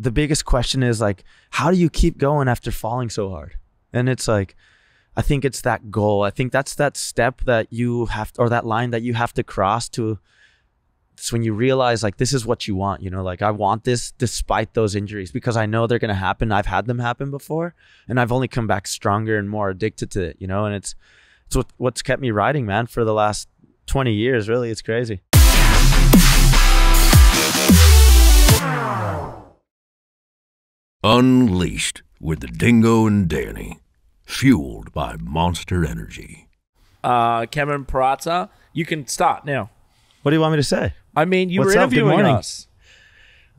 the biggest question is like, how do you keep going after falling so hard? And it's like, I think it's that goal. I think that's that step that you have, or that line that you have to cross to. It's when you realize like this is what you want. You know, like I want this despite those injuries because I know they're gonna happen. I've had them happen before, and I've only come back stronger and more addicted to it. You know, and it's it's what what's kept me riding, man, for the last twenty years. Really, it's crazy. Unleashed with the Dingo and Danny, fueled by Monster Energy. Uh, Kevin Peraza, you can start now. What do you want me to say? I mean, you What's were up? Good interviewing morning. us.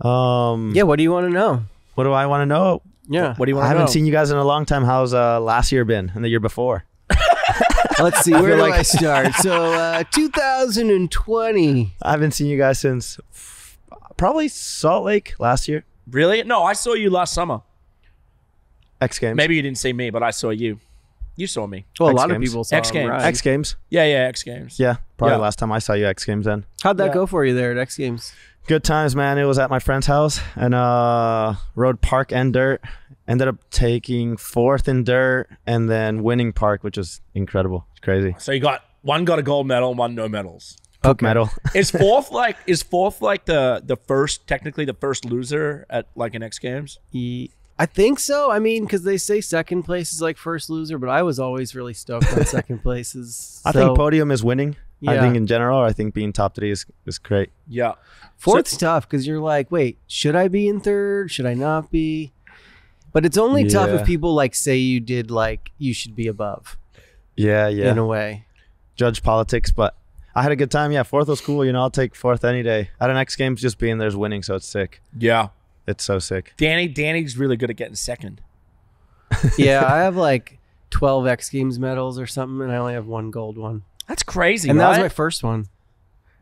Um, Yeah, what do you want to know? What do I want to know? Yeah. What do you want I to know? I haven't seen you guys in a long time. How's uh, last year been and the year before? Let's see. Where do like- I start? So, uh, 2020. I haven't seen you guys since probably Salt Lake last year. Really? No, I saw you last summer. X Games. Maybe you didn't see me, but I saw you. You saw me. Well, a X lot of people saw X him, Games. right? X Games. Yeah, yeah, X Games. Yeah, probably Yeah. last time I saw you X Games then. How'd that Yeah. go for you there at X Games? Good times, man. It was at my friend's house and uh rode park and dirt. Ended up taking fourth in dirt and then winning park, which was incredible. It's crazy. So you got one got a gold medal, one no medals. Poke medal. Is fourth like is fourth like the the first technically the first loser at like an X Games? I think so. I mean, because they say second place is like first loser, but I was always really stoked on second places. I think podium is winning. Yeah. I think in general, I think being top three is, is great. Yeah. fourth's tough because you're like, wait, should I be in third? Should I not be? But it's only tough if people like say you did like you should be above Yeah, yeah. in a way. Judge politics, but I had a good time. Yeah, fourth was cool. You know, I'll take fourth any day. At an X Games, just being there's winning, so it's sick. Yeah. It's so sick. Danny Danny's really good at getting second. Yeah, I have like 12 X Games medals or something, and I only have one gold one. That's crazy. and that was my first one.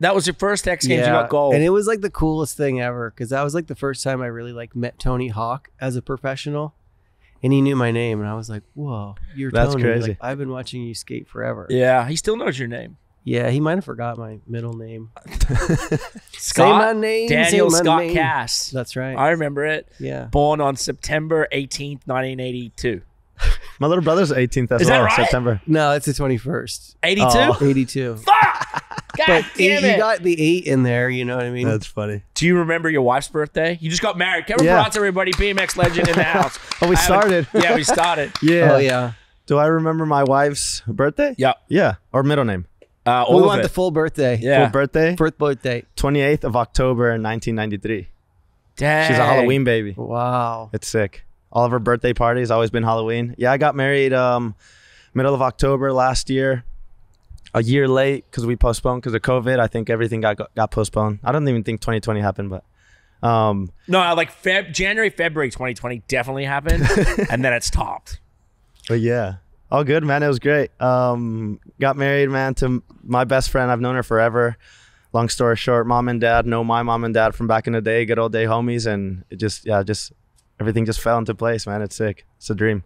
that was your first X Games. You got gold. And it was like the coolest thing ever because that was like the first time I really like met Tony Hawk as a professional. And he knew my name, and I was like, "Whoa, you're That's Tony! crazy. Like, I've been watching you skate forever." yeah, he still knows your name. Yeah, he might have forgot my middle name. Scott say my name, say Daniel my Scott name. Kass. That's right. I remember it. yeah. Born on September 18th, 1982. My little brother's 18th as Is that well, right? September. No, it's the twenty first. 82? Oh. Eighty two. Fuck! God But damn you it. got the eight in there. You know what I mean? That's funny. Do you remember your wife's birthday? You just got married. Kevin Yeah. Bronson, everybody, BMX legend in the house. Oh, we I haven't- started. Yeah, we started. Yeah. Oh yeah. Do I remember my wife's birthday? Yeah. Yeah. Or middle name. Uh, all we want the full birthday. Yeah. Full birthday? First birthday. 28th of October 1993. Dang. She's a Halloween baby. Wow. It's sick. All of her birthday parties always been Halloween. Yeah, I got married um middle of October last year. A year late because we postponed because of COVID. I think everything got got postponed. I don't even think 2020 happened, but um No, like Feb- January, February 2020 definitely happened, and then it stopped. But yeah, all good, man. It was great. Um, got married, man, to my best friend. I've known her forever. Long story short, mom and dad know my mom and dad from back in the day, good old day homies, and it just yeah, just everything just fell into place, man. It's sick. It's a dream.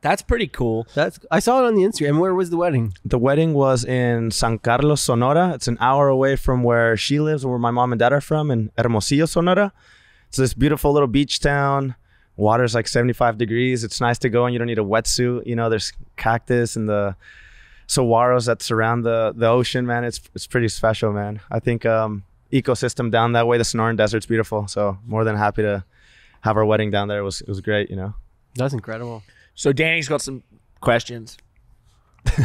That's pretty cool. That's I saw it on the Instagram. Where was the wedding? The wedding was in San Carlos, Sonora. It's an hour away from where she lives, where my mom and dad are from, in Hermosillo, Sonora. It's this beautiful little beach town. Water's like 75 degrees. It's nice to go and you don't need a wetsuit. You know, there's cactus and the saguaros that surround the the ocean, man. It's it's pretty special, man. I think um ecosystem down that way, the Sonoran Desert's beautiful. So more than happy to have our wedding down there. It was it was great, you know. That's incredible. So Danny's got some questions.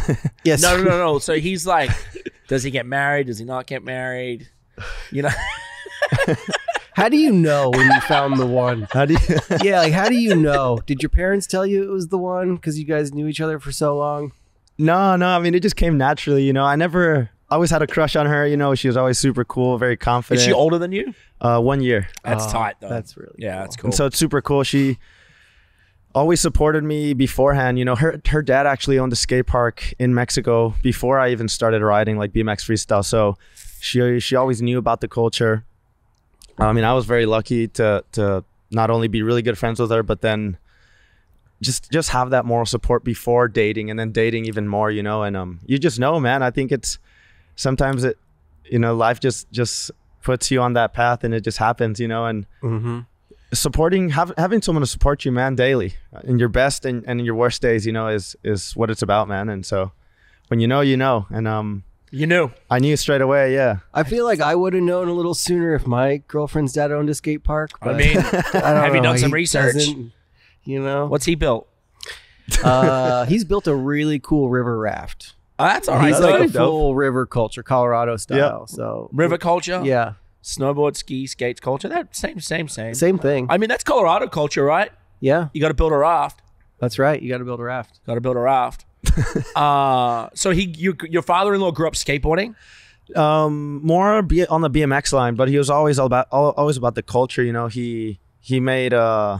Yes. No, no, no, no. So he's like, does he get married? Does he not get married? You know, How do you know when you found the one? How do you Yeah, like how do you know? Did your parents tell you it was the one because you guys knew each other for so long? No, no. I mean, it just came naturally. You know, I never. I always had a crush on her. You know, she was always super cool, very confident. is she older than you? Uh, one year, That's Oh, tight though. That's really yeah, cool. that's cool. and so it's super cool. She always supported me beforehand. You know, her her dad actually owned a skate park in Mexico before I even started riding like BMX freestyle. So she she always knew about the culture. I mean, I was very lucky to to not only be really good friends with her, but then just just have that moral support before dating, and then dating even more. You know, and um, you just know, man. I think it's sometimes it, you know, life just just puts you on that path, and it just happens. You know, and Mm-hmm. supporting have, having someone to support you man daily in your best and, and in your worst days you know is is what it's about man and so when you know you know and um You knew. i knew straight away yeah I feel like I would have known a little sooner if my girlfriend's dad owned a skate park. I mean, I don't have you know, done some he research? You know, What's he built? uh, he's built a really cool river raft. Oh, that's all right. he's that's like a pretty dope. full river culture, Colorado style. So River culture. yeah, Snowboard, ski, skates culture. That same, same, same. same thing. I mean, that's Colorado culture, right? yeah, You got to build a raft. that's right. You got to build a raft. Got to build a raft. uh, so he, you, your father-in-law grew up skateboarding. um more on the bmx line but he was always all about al- always about the culture you know he he made uh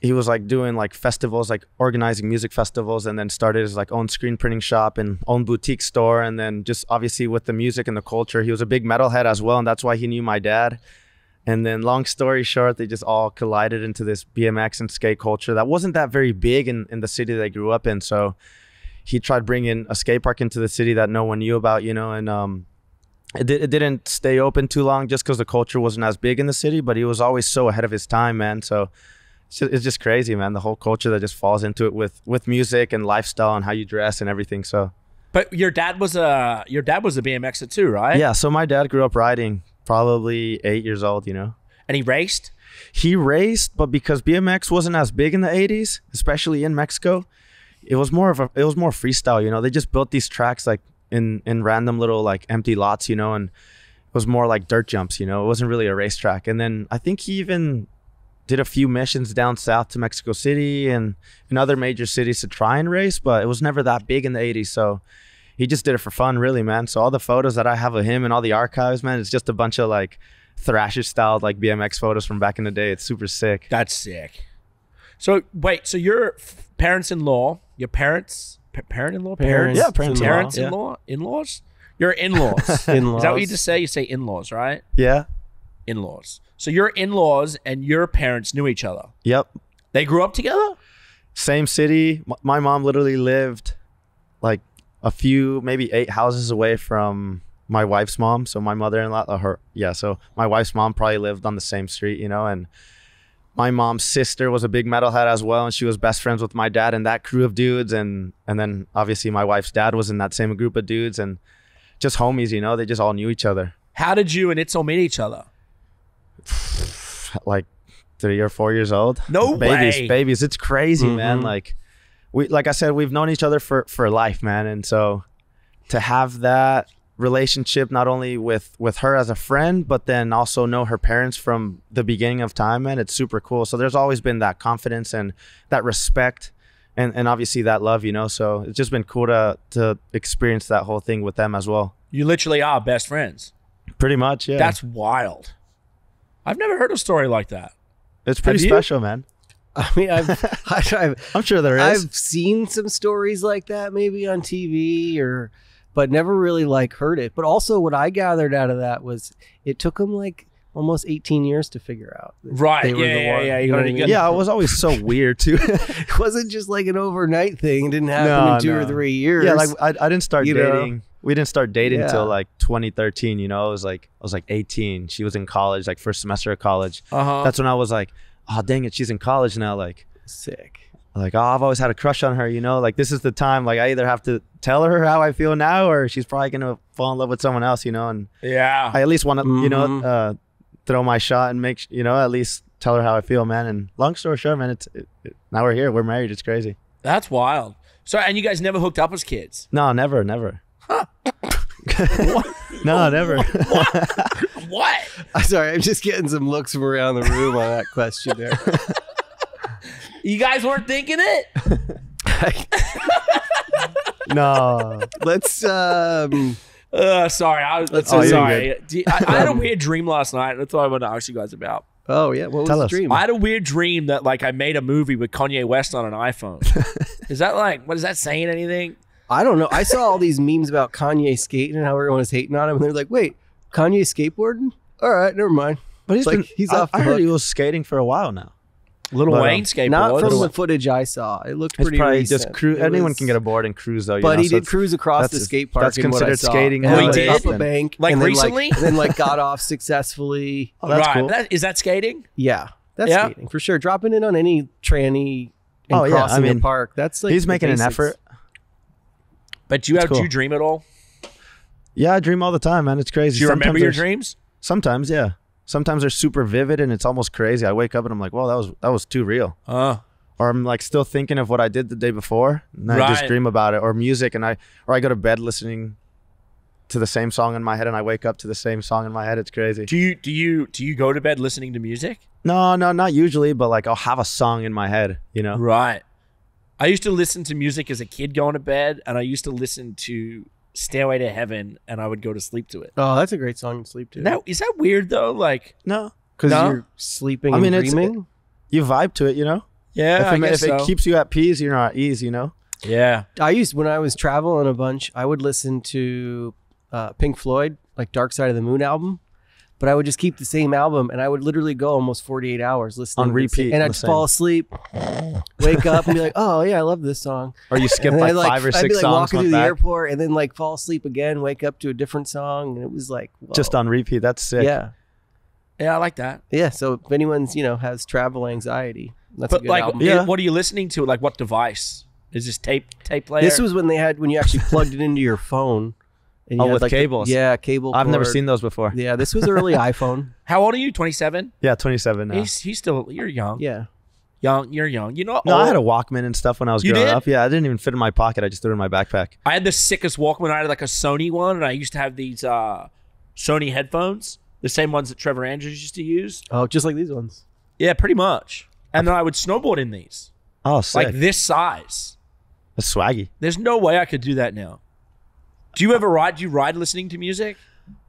he was like doing like festivals like organizing music festivals and then started his like own screen printing shop and own boutique store and then just obviously with the music and the culture he was a big metalhead as well and that's why he knew my dad and then long story short they just all collided into this bmx and skate culture that wasn't that very big in, in the city they grew up in. So he tried bringing a skate park into the city that no one knew about you know and um it, it didn't stay open too long just because the culture wasn't as big in the city but he was always so ahead of his time man. So it's just, it's just crazy man the whole culture that just falls into it with with music and lifestyle and how you dress and everything. So But your dad was a your dad was a BMXer too, right? yeah so my dad grew up riding probably eight years old you know? And he raced. he raced but because bmx wasn't as big in the 80s especially in mexico it was more of a it was more freestyle you know? They just built these tracks like in in random little like empty lots you know? And it was more like dirt jumps you know? It wasn't really a racetrack. And then i think he even did a few missions down south to mexico city and in other major cities to try and race but it was never that big in the 80s so he just did it for fun really man so all the photos that i have of him and all the archives man it's just a bunch of like thrasher styled like bmx photos from back in the day it's super sick That's sick. So wait, so your f- parents-in-law, your parents, pa- parent-in-law, parents, Parents. Yeah, parents-in-law, parents-in-law, in-laws, your in-laws. Is that In-laws. what you just say? You say in-laws, right? yeah In-laws. So your in-laws and your parents knew each other. yep They grew up together. same city. My mom literally lived like a few, maybe eight houses away from my wife's mom. So my mother-in-law, uh, her, yeah. So my wife's mom probably lived on the same street, you know. And my mom's sister was a big metalhead as well, and she was best friends with my dad and that crew of dudes. And and then obviously my wife's dad was in that same group of dudes, and just homies, you know. They just all knew each other. How did you and Itzel meet each other? like three or four years old. No babies, way. babies. It's crazy, man. Mhm. Like we, like I said, we've known each other for for life, man. And so to have that relationship, not only with with her as a friend, but then also know her parents from the beginning of time, man. It's super cool. So there's always been that confidence and that respect. And, and obviously that love, you know. So it's just been cool to to experience that whole thing with them as well. You literally are best friends. Pretty much, yeah. That's wild. I've never heard a story like that. it's pretty Have you? special, man. I mean, I've I've, I'm sure there is. I've seen some stories like that maybe on TV or but never really like heard it. But also what I gathered out of that was it took them like almost 18 years to figure out. Right, they were yeah, the yeah, one. yeah, you You know what I mean? yeah, it was always so weird too. It wasn't just like an overnight thing. It didn't happen No, in two or three years. Yeah, like I, I didn't start You know? dating. We didn't start dating Yeah. until like 2013. You know, I was like I was like 18. She was in college, like first semester of college. Uh huh. That's when I was like, oh dang it, she's in college now. Like sick. like oh, I've always had a crush on her. You know, like this is the time. Like I either have to tell her how I feel now, or she's probably gonna fall in love with someone else. You know, and yeah. I at least want to you know Mhm. uh, throw my shot and make you know at least tell her how I feel, man. And long story short, man, it's it, it, now we're here. We're married. It's crazy. That's wild. So, and you guys never hooked up as kids? No, never, never. no, never. What? I'm sorry, I'm just getting some looks from around the room on that question there. You guys weren't thinking it? no. Let's um Uh, sorry, I was That's uh, okay. sorry. You- I, I had a weird dream last night. That's what I wanted to ask you guys about. oh yeah, what was Tell the dream? I had a weird dream that like I made a movie with Kanye West on an iPhone. is that like what is that saying anything? I don't know. I saw all these memes about Kanye skating and how everyone was hating on him, and they're like, "Wait, Kanye skateboarding? All right, never mind." But he's Like, been, he's I, off the I heard hook. he was skating for a while now. Little But, um, Wayne skateboard. Not from the footage I saw. It looked It's pretty probably recent. just cruise. It Anyone was- can get a board and cruise though. You But know, he so did it's- cruise across the skate park. that's in what I considered skating and now, then I went guess. up a bank, Like and then, recently? and then like got off successfully. Oh, that's right. cool. That, is that skating? Yeah, That's Yeah. skating for sure. Dropping in on any tranny and Oh, yeah, I mean, a park. That's like he's the making an effort. But do you have It's do you dream at all? Yeah, I dream all the time, man. It's crazy. Do you remember Sometimes your dreams? Sometimes, yeah. Sometimes they're super vivid and it's almost crazy. I wake up and I'm like, "Well, that was that was too real." Uh, Or I'm like still thinking of what I did the day before, and I just dream about it. Or music, and I or I go to bed listening to the same song in my head, and I wake up to the same song in my head. It's crazy. do you do you do you go to bed listening to music? No, no, not usually, but like I'll have a song in my head, you know. Right. I used to listen to music as a kid going to bed, and I used to listen to Stairway to Heaven, and I would go to sleep to it. Oh, that's a great song to sleep to. Now, is that weird though? Like, No, because No? you're sleeping I mean, and it's- dreaming. you vibe to it, you know. yeah, if I it, guess if it keeps you at peace, you're not at ease, you know. yeah, I used when I was traveling a bunch. I would listen to uh, Pink Floyd, like Dark Side of the Moon album, but I would just keep the same album, and I would literally go almost 48 hours listening On to the same- repeat, and I'd same. fall asleep, wake up, and be like, "Oh yeah, I love this song." Or you skip And then like, I'd, five or I'd be like songs, walking went through the back, airport, and then like fall asleep again, wake up to a different song, and it was like whoa. just on repeat. That's sick. yeah, yeah, I like that. yeah. So if anyone's you know has travel anxiety, that's a But good like, album. Yeah. what are you listening to? Like, what device? Is this tape tape player? This was when they had when you actually plugged it into your phone. And Oh, had, with like, the- cables. yeah, cable. I've never seen those before. Yeah, this was early iPhone. How old are you? Twenty seven. Yeah, 27 now. He's he's still you're young. Yeah. Young, you're young. You know, No, I had a Walkman and stuff when I was You growing did? up. Yeah, I didn't even fit in my pocket. I just threw it in my backpack. I had the sickest Walkman. I had like a Sony one, and I used to have these uh, Sony headphones, the same ones that Trevor Andrews used to use. Oh, just like these ones. Yeah, pretty much. And then I would snowboard in these, Oh, sick. like this size. That's swaggy. There's no way I could do that now. Do you ever ride? Do you ride listening to music?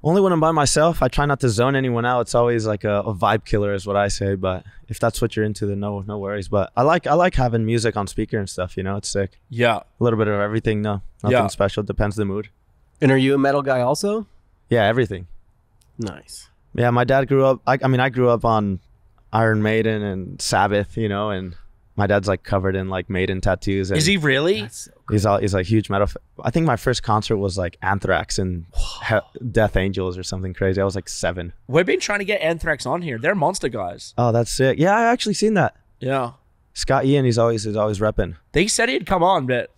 Only when I'm by myself. I try not to zone anyone out. It's always like a, a vibe killer, is what I say. But if that's what you're into, then no, no worries. But I like I like having music on speaker and stuff. You know, it's sick. Yeah. A little bit of everything. No, nothing Yeah. special. Depends on the mood. And are you a metal guy also? Yeah, everything. Nice. Yeah, my dad grew up. I, I mean, I grew up on Iron Maiden and Sabbath. You know, and my dad's like covered in like Maiden tattoos. And Is he really? That's so He's all he's a huge metal. I think my first concert was like Anthrax and he- Death Angels or something crazy. I was like seven. We've been trying to get Anthrax on here. They're monster guys. Oh, that's sick. Yeah, I actually seen that. Yeah. Scott Ian, he's always he's always repping. They said he'd come on, but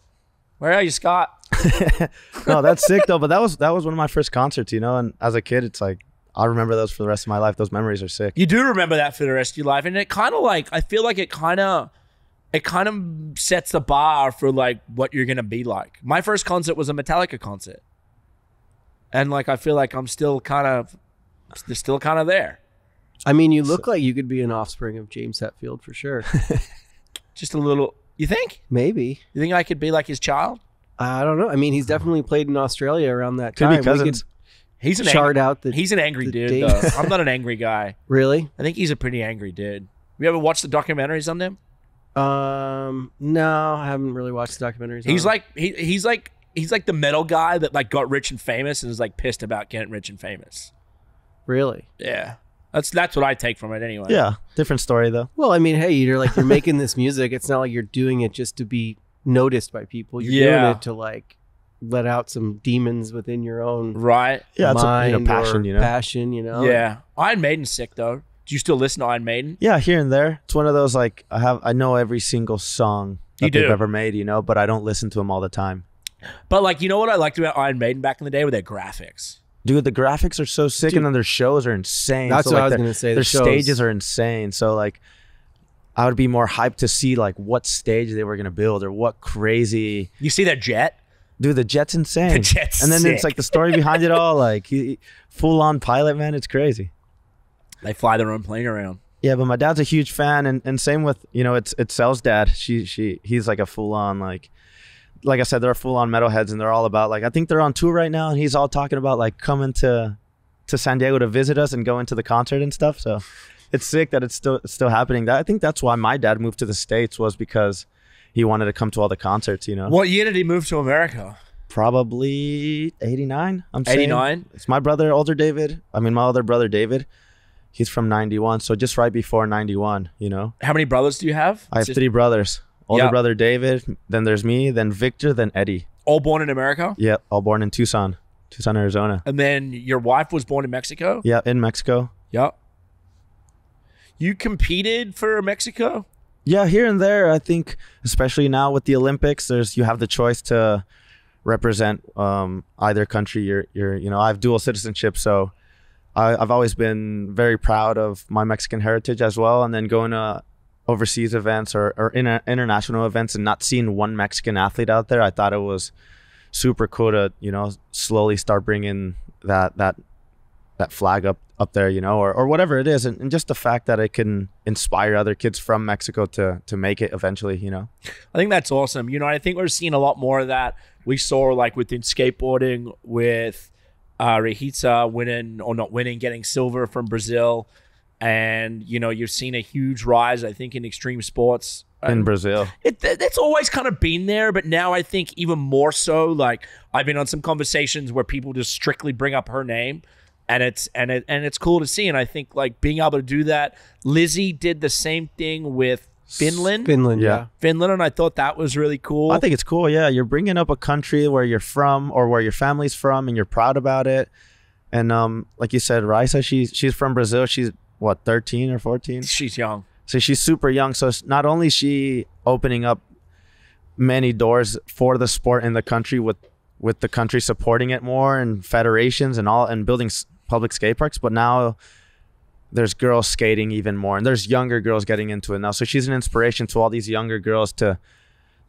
where are you, Scott? No, that's sick though. But that was that was one of my first concerts, you know. And as a kid, it's like I'll remember those for the rest of my life. Those memories are sick. You do remember that for the rest of your life, and it kind of like I feel like it kind of it kind of sets the bar for like what you're gonna be like. My first concert was a Metallica concert, and like I feel like I'm still kind of they're still kind of there. I mean, you look like you could be an offspring of James Hetfield for sure. Just a little. You think? Maybe. You think I could be like his child? I don't know. I mean, he's definitely played in Australia around that Could time. be cousins. He's an chart angry, out the. He's an angry the dude. dates. Though. I'm not an angry guy. really? I think he's a pretty angry dude. You ever watched the documentaries on them? Um, no, I haven't really watched the documentaries. He's on like he, he's like he's like the metal guy that like got rich and famous and is like pissed about getting rich and famous. really. Yeah, that's that's what I take from it anyway. Yeah, different story though. Well, I mean, hey, you're like you're making this music. It's not like you're doing it just to be noticed by people. You're Yeah. doing it to like let out some demons within your own right. Yeah, it's a mind you know, passion. You know. passion. You know. Yeah, Iron Maiden's sick though. Do you still listen to Iron Maiden? Yeah, here and there. It's one of those like I have I know every single song You that they've do. ever made, you know, but I don't listen to them all the time. But like you know what I liked about Iron Maiden back in the day with their graphics. Dude, the graphics are so sick, Dude. and then their shows are insane. That's So, what like, I was their- gonna say. Their shows. stages are insane. So like, I would be more hyped to see like what stage they were gonna build or what crazy. You see that jet? Dude, the jet's insane. The jet's and then sick. it's like the story behind it all, like he, full on pilot, man. It's crazy. They fly their own plane around. Yeah, but my dad's a huge fan, and, and same with you know it's it's Sel's dad. She she he's like a full on like, like I said, they're full on metalheads, and they're all about like I think they're on tour right now, and he's all talking about like coming to to San Diego to visit us and going to the concert and stuff. So it's sick that it's still it's still happening. That I think that's why my dad moved to the states was because he wanted to come to all the concerts. You know, What year did he move to America? probably eighty nine. I'm saying Eighty nine. It's my brother, older David. I mean, my other brother David. He's from ninety one, so just right before ninety one. You know. How many brothers do you have? I have three brothers. Older Yeah. brother David, then there's me, then Victor, then Eddie. All born in America. Yeah, all born in Tucson, Tucson, Arizona. And then your wife was born in Mexico. Yeah, in Mexico. Yep. you competed for Mexico. Yeah, here and there. I think, especially now with the Olympics, there's you have the choice to represent um, either country. You're, you're, you know, I have dual citizenship, so I, I've always been very proud of my Mexican heritage as well. And then going to overseas events or, or inter- international events and not seeing one Mexican athlete out there, I thought it was super cool to, you know, slowly start bringing that that that flag up up there, you know, or, or whatever it is, and, and just the fact that it can inspire other kids from Mexico to to make it eventually, you know. I think that's awesome. You know, I think we're seeing a lot more of that. We saw like within skateboarding with uh winning or not winning, getting silver from Brazil. And you know, you've seen a huge rise, I think, in extreme sports. In Brazil, it it's always kind of been there, but now I think even more so. Like I've been on some conversations where people just strictly bring up her name, and it's and it and it's cool to see. And I think like being able to do that. Lizzie did the same thing with Finland. Finland, Yeah. yeah. Finland, and I thought that was really cool. I think it's cool. Yeah, you're bringing up a country where you're from or where your family's from, and you're proud about it. And um, like you said, Rayssa, she's she's from Brazil. She's what 13 or 14. she's young. So she's super young. So not only is she opening up many doors for the sport in the country with with the country supporting it more and federations and all and building public skate parks, but now there's girls skating even more and there's younger girls getting into it now. So she's an inspiration to all these younger girls to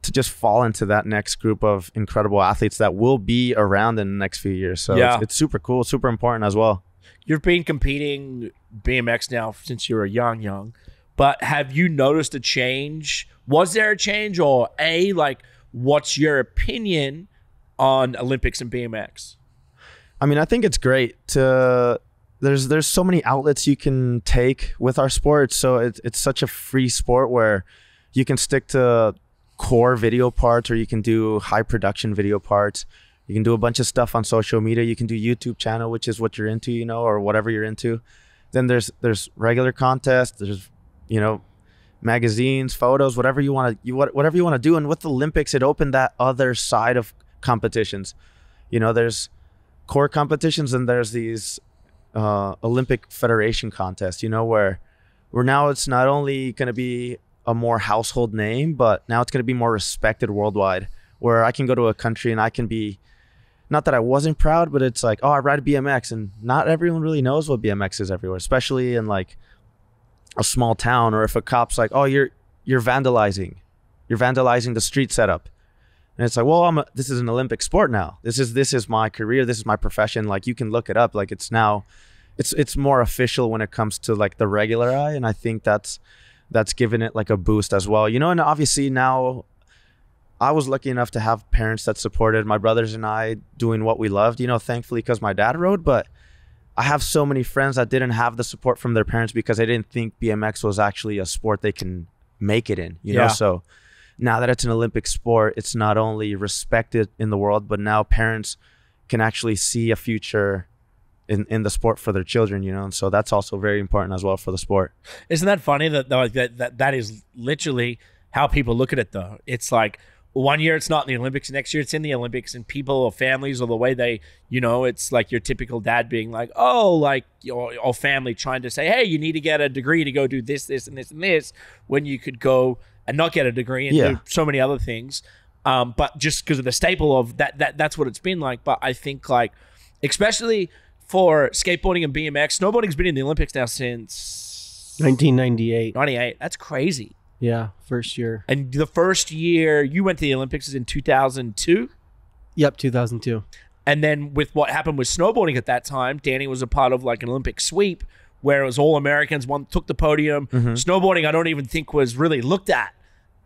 to just fall into that next group of incredible athletes that will be around in the next few years. So Yeah. it's, it's super cool, super important as well. You've been competing BMX now since you were young, young. But have you noticed a change? Was there a change, or a like, what's your opinion on Olympics and BMX? I mean, I think it's great to there's there's so many outlets you can take with our sport. So it's it's such a free sport where you can stick to core video parts or you can do high production video parts. You can do a bunch of stuff on social media. You can do YouTube channel, which is what you're into, you know, or whatever you're into. Then there's there's regular contests. There's you know magazines, photos, whatever you want to you what- whatever you want to do. And with the Olympics, it opened that other side of competitions. You know, there's core competitions and there's these uh, Olympic Federation contest, You know, where where now it's not only going to be a more household name, but now it's going to be more respected worldwide. Where I can go to a country and I can be not that I wasn't proud, but it's like, oh, I ride BMX, and not everyone really knows what BMX is everywhere, especially in like a small town, or if a cop's like, oh, you're you're vandalizing, you're vandalizing the street setup, and it's like, well, I'm a, this is an Olympic sport now. This is this is my career. This is my profession. Like you can look it up. Like it's now, it's it's more official when it comes to like the regular eye, and I think that's that's given it like a boost as well. You know, and obviously now I was lucky enough to have parents that supported my brothers and I doing what we loved, you know, thankfully because my dad rode, but I have so many friends that didn't have the support from their parents because they didn't think BMX was actually a sport they can make it in, you Yeah. know? So now that it's an Olympic sport, it's not only respected in the world, but now parents can actually see a future in, in the sport for their children, you know? And so that's also very important as well for the sport. Isn't that funny that that that that, is literally how people look at it though? It's like one year it's not in the Olympics, next year it's in the Olympics, and people or families or the way they, you know, it's like your typical dad being like, oh, like your or family trying to say, hey, you need to get a degree to go do this, this, and this, and this, when you could go and not get a degree and Yeah. do so many other things. Um, but just because of the staple of that, that that's what it's been like. But I think like, especially for skateboarding and BMX, snowboarding's been in the Olympics now since 1998. 98. That's crazy. Yeah, first year. And the first year you went to the Olympics is in 2002. Yep, 2002. And then with what happened with snowboarding at that time, Danny was a part of like an Olympic sweep where it was all Americans. One took the podium. Mm-hmm. Snowboarding, I don't even think was really looked at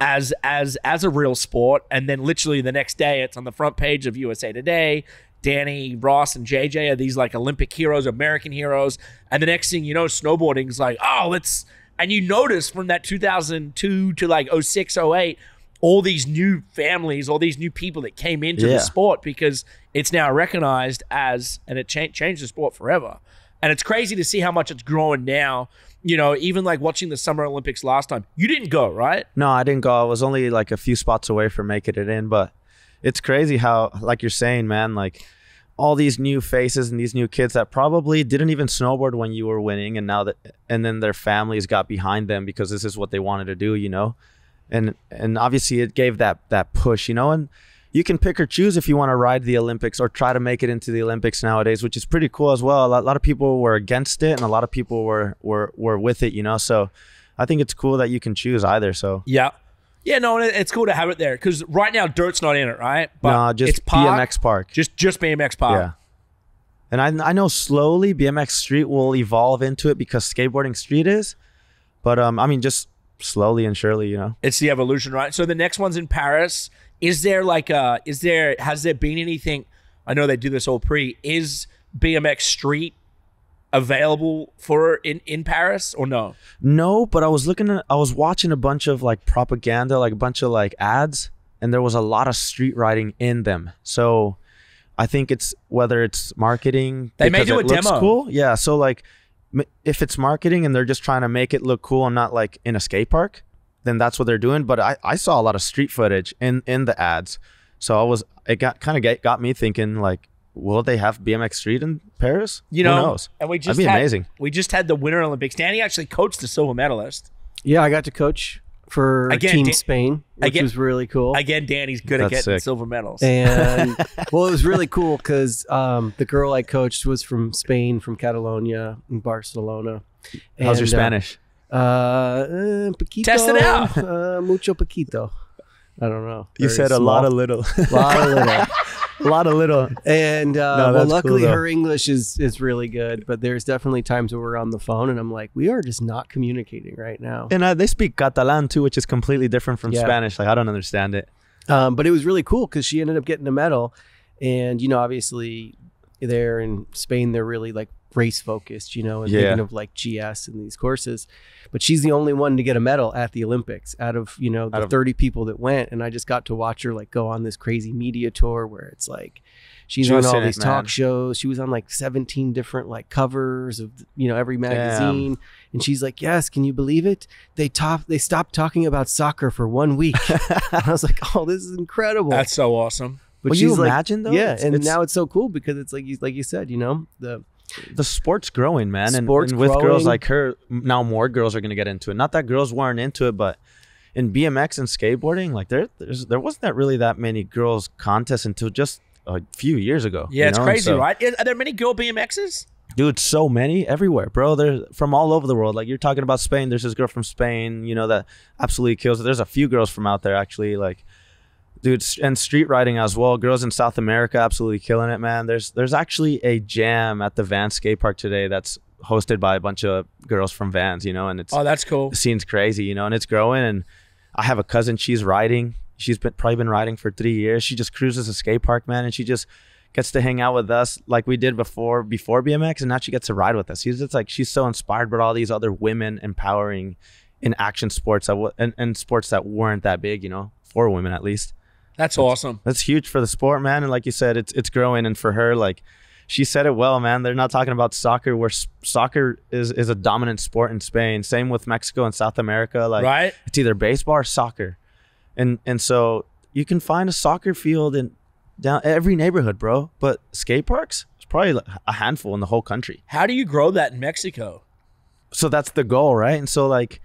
as as as a real sport. And then literally the next day, it's on the front page of USA Today. Danny Ross and JJ are these like Olympic heroes, American heroes. And the next thing you know, snowboarding's like, oh, let's. And you notice from that 2002 to like 06, 08, all these new families, all these new people that came into Yeah. the sport because it's now recognized as, and it cha- changed the sport forever. And it's crazy to see how much it's growing now. You know, even like watching the Summer Olympics last time, you didn't go, right? No, I didn't go. I was only like a few spots away from making it in, but it's crazy how, like you're saying, man, like all these new faces and these new kids that probably didn't even snowboard when you were winning and now that and then their families got behind them because this is what they wanted to do you know and and obviously it gave that that push you know and you can pick or choose if you want to ride the olympics or try to make it into the olympics nowadays which is pretty cool as well a lot, a lot of people were against it and a lot of people were were were with it you know so i think it's cool that you can choose either so Yeah. Yeah, no, it's cool to have it there because right now dirt's not in it, right? But no just it's park, bmx park Just just BMX park. Yeah. And I, I know slowly BMX street will evolve into it because skateboarding street is, but um I mean just slowly and surely, you know. It's the evolution, right? So the next one's in Paris. Is there like uh is there has there been anything I know they do this all pre, is BMX street available for in in Paris or no? No, but I was looking at I was watching a bunch of like propaganda, like a bunch of like ads, and there was a lot of street riding in them. So I think it's whether it's marketing. They may do it a demo. Cool, yeah. So like, if it's marketing and they're just trying to make it look cool and not like in a skate park, then that's what they're doing. But I, I saw a lot of street footage in in the ads, so I was it got kind of got me thinking like, will they have BMX street in Paris? You Who know, knows? and we just That'd be had, amazing. We just had the Winter Olympics. Danny actually coached the silver medalist. Yeah, I got to coach for Again, Team Dan- Spain, which again- was really cool. Again, Danny's good at getting sick. silver medals. and well, it was really cool because um, the girl I coached was from Spain, from Catalonia, in Barcelona. How's your And, uh, Spanish? Uh, uh, poquito, Test it out. Uh, mucho poquito. I don't know. You Very said a lot of little, a lot of little. a lot of little. And uh, No, well, that's cool, luckily her English is is really good, but there's definitely times where we're on the phone and I'm like, we are just not communicating right now. And uh, they speak Catalan too, which is completely different from Yeah. Spanish. Like I don't understand it. Um, but it was really cool because she ended up getting a medal, and you know, obviously, there in Spain, they're really like race focused, you know, and Yeah. thinking of like GS and these courses. But she's the only one to get a medal at the Olympics out of you know the of- 30 people that went, and I just got to watch her like go on this crazy media tour where it's like. She's She on all in it, these talk shows. She was on like 17 different like covers of you know every magazine, and she's like, "Yes, can you believe it? They top they stopped talking about soccer for one week." And I was like, "Oh, this is incredible." That's so awesome. But Well, she's you like, imagine, though? yeah, It's- and it's- now it's so cool because it's like you like you said, you know, the The sport's growing, man, and, Sport's and with girls like her, now more girls are gonna get into it. Not that girls weren't into it, but in BMX and skateboarding, like there, there's, there wasn't that really that many girls contests until just a few years ago. Yeah, you it's know? And crazy, so- right? Are there many girl BMXs? dude so many everywhere bro they're from all over the world like you're talking about spain there's this girl from spain you know that absolutely kills it there's a few girls from out there actually like dude and street riding as well girls in south america absolutely killing it man there's there's actually a jam at the van skate park today that's hosted by a bunch of girls from vans you know and it's Oh, that's cool. the scene's crazy, you know, and it's growing. And I have a cousin, she's riding. She's been probably been riding for three years. She just cruises a skate park, man, and she just gets to hang out with us like we did before before BMX, and now she gets to ride with us. She's just like she's so inspired by all these other women empowering in action sports that w- and, and sports that weren't that big, you know, for women at least. That's awesome. That's huge for the sport, man. And like you said, it's it's growing. And for her, like she said it well, man. They're not talking about soccer, where s- soccer is is a dominant sport in Spain. Same with Mexico and South America. Like right? it's either baseball or soccer, and and so you can find a soccer field in down every neighborhood, bro. But skate parks, it's probably like a handful in the whole country. How do you grow that in Mexico? So that's the goal, right? And so like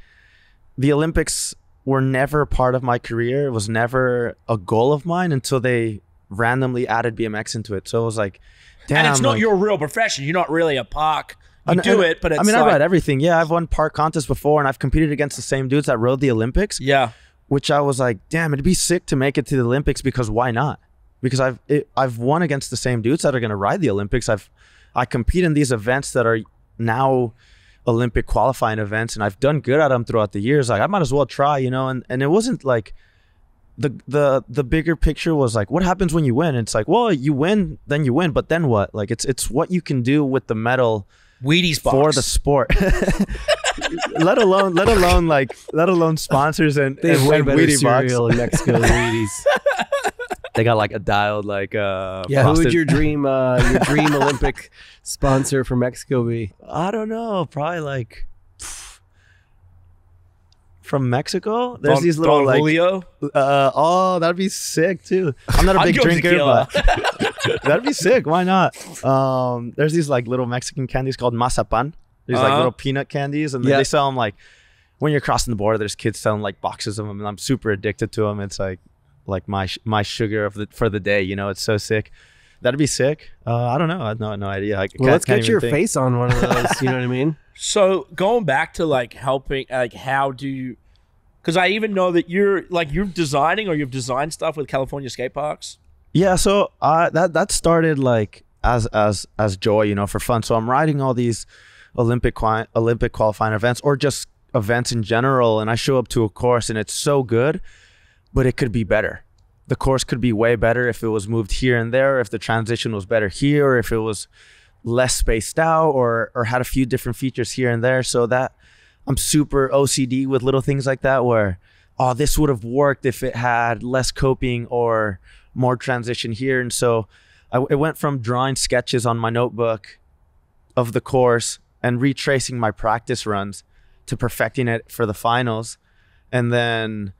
the Olympics were never part of my career. It was never a goal of mine until they randomly added BMX into it. So it was like, damn, and it's not like- your real profession. You're not really a park. You And- do and- it, but it's I mean, like, I ride everything. Yeah, I've won park contests before, and I've competed against the same dudes that rode the Olympics. yeah. Which I was like, damn, it'd be sick to make it to the Olympics because why not? Because I've it, I've won against the same dudes that are going to ride the Olympics. I've I compete in these events that are now Olympic qualifying events, and I've done good at them throughout the years. Like I might as well try, you know. And and it wasn't like the the the bigger picture was like, what happens when you win? It's like, well, you win, then you win, but then what? Like it's it's what you can do with the medal Wheaties box. for the sport. let alone let alone like let alone sponsors and, they have and way and better Wheatie box. cereal in Mexico Wheaties. They got like a dialed like uh Yeah, who would your dream uh, your dream Olympic sponsor for Mexico be? I don't know, probably like from Mexico. There's Don- these little Don like Julio. uh oh that'd be sick too. I'm not a I'd big drinker, but that'd be sick. Why not? Um, there's these like little Mexican candies called mazapan. These like Uh-huh. little peanut candies, and Yeah. they sell them like when you're crossing the border. There's kids selling like boxes of them, and I'm super addicted to them. It's like like my my sugar of the for the day. You know, it's so sick. That'd be sick. Uh, I don't know. I have no no idea. I Well, let's get your think. face on one of those. You know what I mean? So going back to like helping, like how do you? Because I even know that you're like you're designing or you've designed stuff with California skate parks. Yeah, so uh, that that started like as as as joy, you know, for fun. So I'm riding all these Olympic Olympic qualifying events or just events in general, and I show up to a course and it's so good, but it could be better. The course could be way better if it was moved here and there, if the transition was better here, or if it was less spaced out, or or had a few different features here and there. So that I'm super OCD with little things like that, where oh, this would have worked if it had less coping or more transition here. And so I, it went from drawing sketches on my notebook of the course and retracing my practice runs to perfecting it for the finals. And then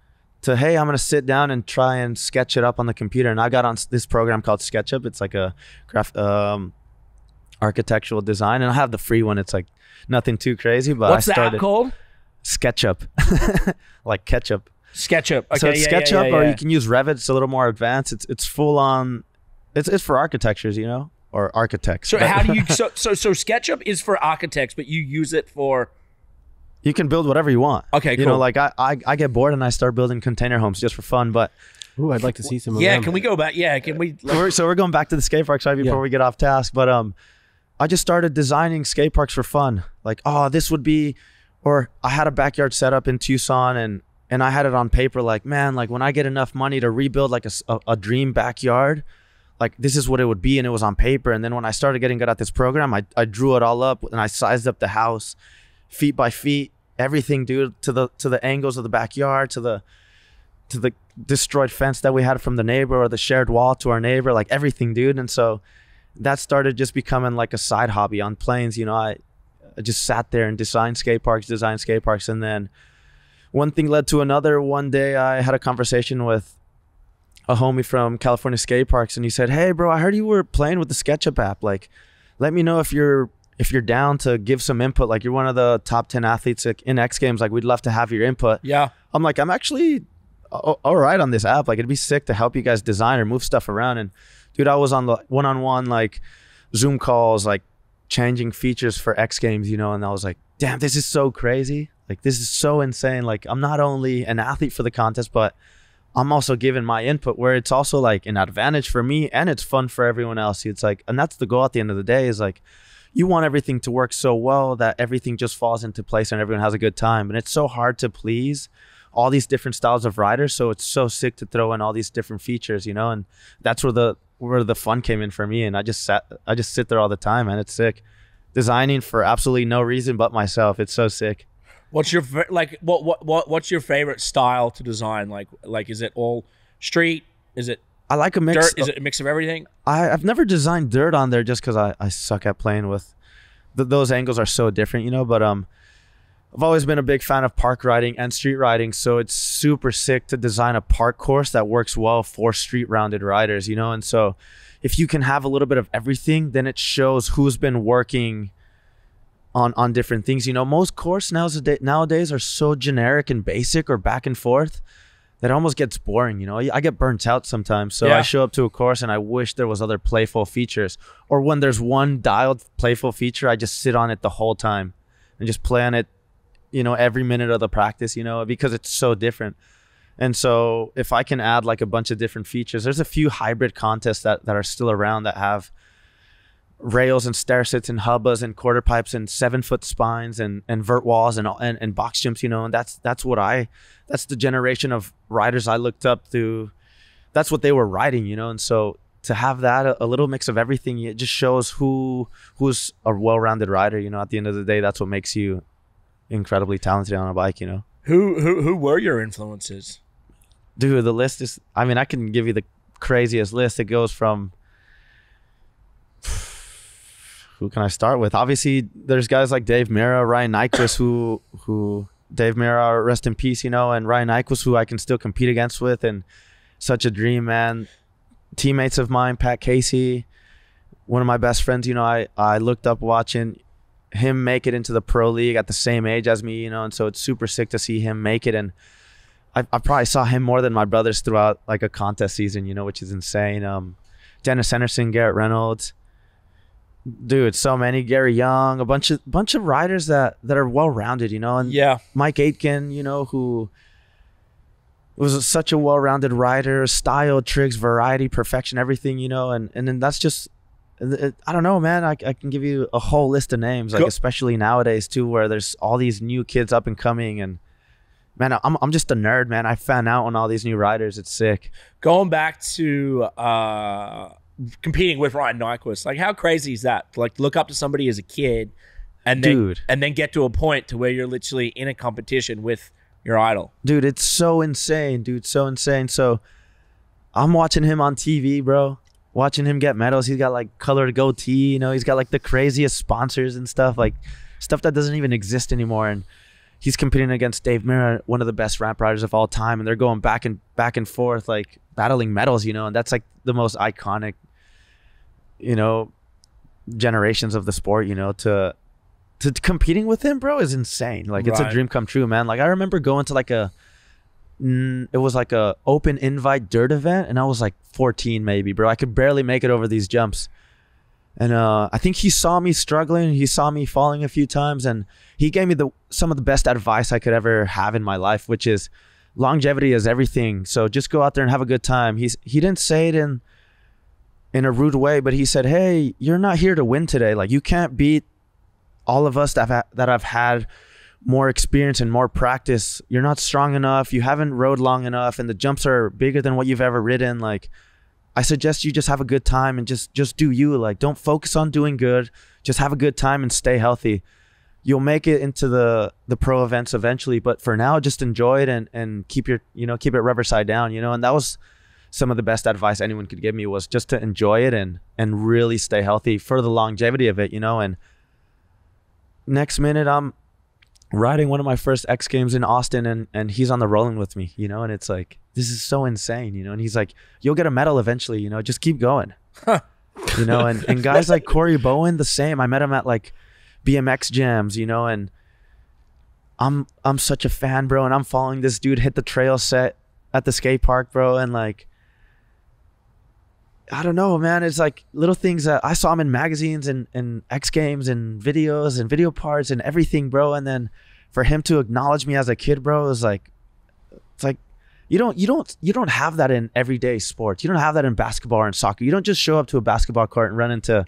to, hey, I'm going to sit down and try and sketch it up on the computer. And I got on this program called SketchUp. It's like a graph, um, architectural design. And I have the free one. It's like nothing too crazy, but What's I started app called? SketchUp, like ketchup SketchUp. Okay, so it's yeah, yeah, SketchUp, yeah, or you can use Revit. It's a little more advanced. It's it's full on. It's it's for architectures, you know, or architects. So how do you? So so so SketchUp is for architects, but you use it for. You can build whatever you want. Okay, You know, like I, I I get bored and I start building container homes just for fun. But Ooh, I'd like to see some. of Yeah, them. can we go back? Yeah, can we? we're, so we're going back to the skate parks right before Yeah. we get off task. But um, I just started designing skate parks for fun. Like, oh, this would be, or I had a backyard setup in Tucson and and I had it on paper. Like, man, like when I get enough money to rebuild like a, s- a- a dream backyard, like this is what it would be, and it was on paper. And then when I started getting good at this program, I I drew it all up and I sized up the house, feet by feet, everything, dude, to the to the angles of the backyard, to the to the destroyed fence that we had from the neighbor or the shared wall to our neighbor, like everything, dude. And so that started just becoming like a side hobby on planes. You know, I, I just sat there and designed skate parks, designed skate parks. And then one thing led to another. One day I had a conversation with a homie from California skate parks and he said, Hey bro, I heard you were playing with the SketchUp app. Like, let me know if you're if you're down to give some input. Like you're one of the top 10 athletes in X games. Like we'd love to have your input. Yeah. I'm like, I'm actually all right on this app. Like, it'd be sick to help you guys design or move stuff around. And dude, I was on the one-on-one like Zoom calls, like changing features for X Games, you know. And I was like, damn, this is so crazy. Like, this is so insane. Like, I'm not only an athlete for the contest, but I'm also giving my input where it's also like an advantage for me and it's fun for everyone else. It's like, and that's the goal at the end of the day is like, you want everything to work so well that everything just falls into place and everyone has a good time. And it's so hard to please all these different styles of riders. So it's so sick to throw in all these different features, you know, and that's where the where the fun came in for me. And I just sat I just sit there all the time, and it's sick. Designing for absolutely no reason but myself. It's so sick. What's your like? What what what what's your favorite style to design? Like like is it all street? Is it I like a mix. dirt? Is it a mix of everything? I, I've never designed dirt on there just because I, I suck at playing with th- those angles are so different, you know. But um, I've always been a big fan of park riding and street riding, so it's super sick to design a park course that works well for street rounded riders, you know. And so, if you can have a little bit of everything, then it shows who's been working on on different things. You know, most course nowadays nowadays are so generic and basic or back and forth that almost gets boring. You know, I get burnt out sometimes. So Yeah. I show up to a course and I wish there was other playful features. Or when there's one dialed playful feature, I just sit on it the whole time and just play on it. You know, every minute of the practice. You know, because it's so different. And so if I can add like a bunch of different features, there's a few hybrid contests that, that are still around that have rails and stair sits and hubbas and quarter pipes and seven foot spines and, and vert walls and, and and box jumps, you know, and that's that's what I that's the generation of riders I looked up to. That's what they were riding, you know, and so to have that a, a little mix of everything, it just shows who who's a well rounded rider. You know, at the end of the day, that's what makes you incredibly talented on a bike. You know. Who who who were your influences? dude the list is i mean i can give you the craziest list it goes from who can i start with obviously there's guys like dave mirra ryan nyquist who who Dave Mirra, rest in peace, you know, and Ryan Nyquist, who I can still compete against with, and such a dream, man. Teammates of mine, Pat Casey, one of my best friends, you know, I, I looked up watching him make it into the pro league at the same age as me, you know, and so it's super sick to see him make it. And I, I probably saw him more than my brothers throughout like a contest season, you know, which is insane. Um, Dennis Enarson, Garrett Reynolds, dude, so many. Gary Young, a bunch of bunch of riders that that are well rounded, you know, and Yeah. Mike Aitken, you know, who was such a well-rounded rider, style, tricks, variety, perfection, everything, you know, and and then that's just I don't know, man. I, I can give you a whole list of names, like Go- especially nowadays too, where there's all these new kids up and coming, and man, I'm I'm just a nerd, man. I fan out on all these new riders. It's sick. Going back to uh, competing with Ryan Nyquist, like how crazy is that? Like look up to somebody as a kid, and then Dude. and then get to a point to where you're literally in a competition with your idol. dude it's so insane dude. So insane. So i'm watching him on tv bro. Watching him get medals. He's got like colored goatee you know? He's got like the craziest sponsors and stuff like stuff that doesn't even exist anymore. And he's competing against dave Mirra, one of the best ramp riders of all time. And they're going back and back and forth like battling medals you know? And that's like the most iconic you know generations of the sport you know to to competing with him bro is insane. Like it's a dream come true man. Like i remember going to like a it was like a open invite dirt event and i was like 14 maybe bro. I could barely make it over these jumps. And uh, i think he saw me struggling. He saw me falling a few times and he gave me the some of the best advice i could ever have in my life which is longevity is everything. So just go out there and have a good time. He's he didn't say it in in a rude way but he said hey you're not here to win today like you can't beat all of us that have, that have had more experience and more practice. You're not strong enough. You haven't rode long enough, and the jumps are bigger than what you've ever ridden. Like, I suggest you just have a good time and just just do you. Like, don't focus on doing good. Just have a good time and stay healthy. You'll make it into the the pro events eventually, but for now, just enjoy it and and keep your you know keep it rubber side down. You know, and that was some of the best advice anyone could give me was just to enjoy it and and really stay healthy for the longevity of it. You know, and next minute I'm riding one of my first X games in Austin and and he's on the rolling with me, you know, and it's like this is so insane, you know, and he's like, You'll get a medal eventually, you know, just keep going. you know, and, and guys like Corey Bohan, the same. I met him at like BMX jams, you know, and I'm I'm such a fan, bro, and I'm following this dude hit the trail set at the skate park, bro, and like I don't know, man. It's like little things that I saw him in magazines and, and X Games and videos and video parts and everything, bro. And then for him to acknowledge me as a kid, bro, is like, it's like you don't you don't you don't have that in everyday sports. You don't have that in basketball or in soccer. You don't just show up to a basketball court and run into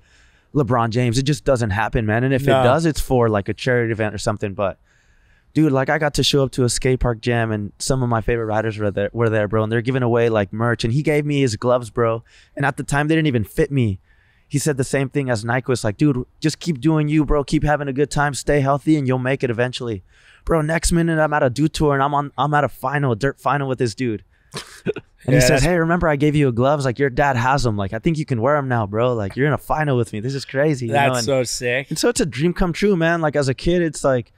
LeBron James. It just doesn't happen, man. And if No. it does, it's for like a charity event or something. But dude, like I got to show up to a skate park jam and some of my favorite riders were there, were there, bro. And they're giving away like merch. And he gave me his gloves, bro. And at the time, they didn't even fit me. He said the same thing as Nyquist, like, dude, just keep doing you, bro. Keep having a good time, stay healthy, and you'll make it eventually. Bro, next minute I'm at a dude tour and I'm on I'm at a final, a dirt final with this dude. And Yeah, he says, Hey, remember I gave you a gloves? Like your dad has them. Like I think you can wear them now, bro. Like you're in a final with me. This is crazy. you know? That's And- so sick. and so it's a dream come true, man. Like as a kid, it's like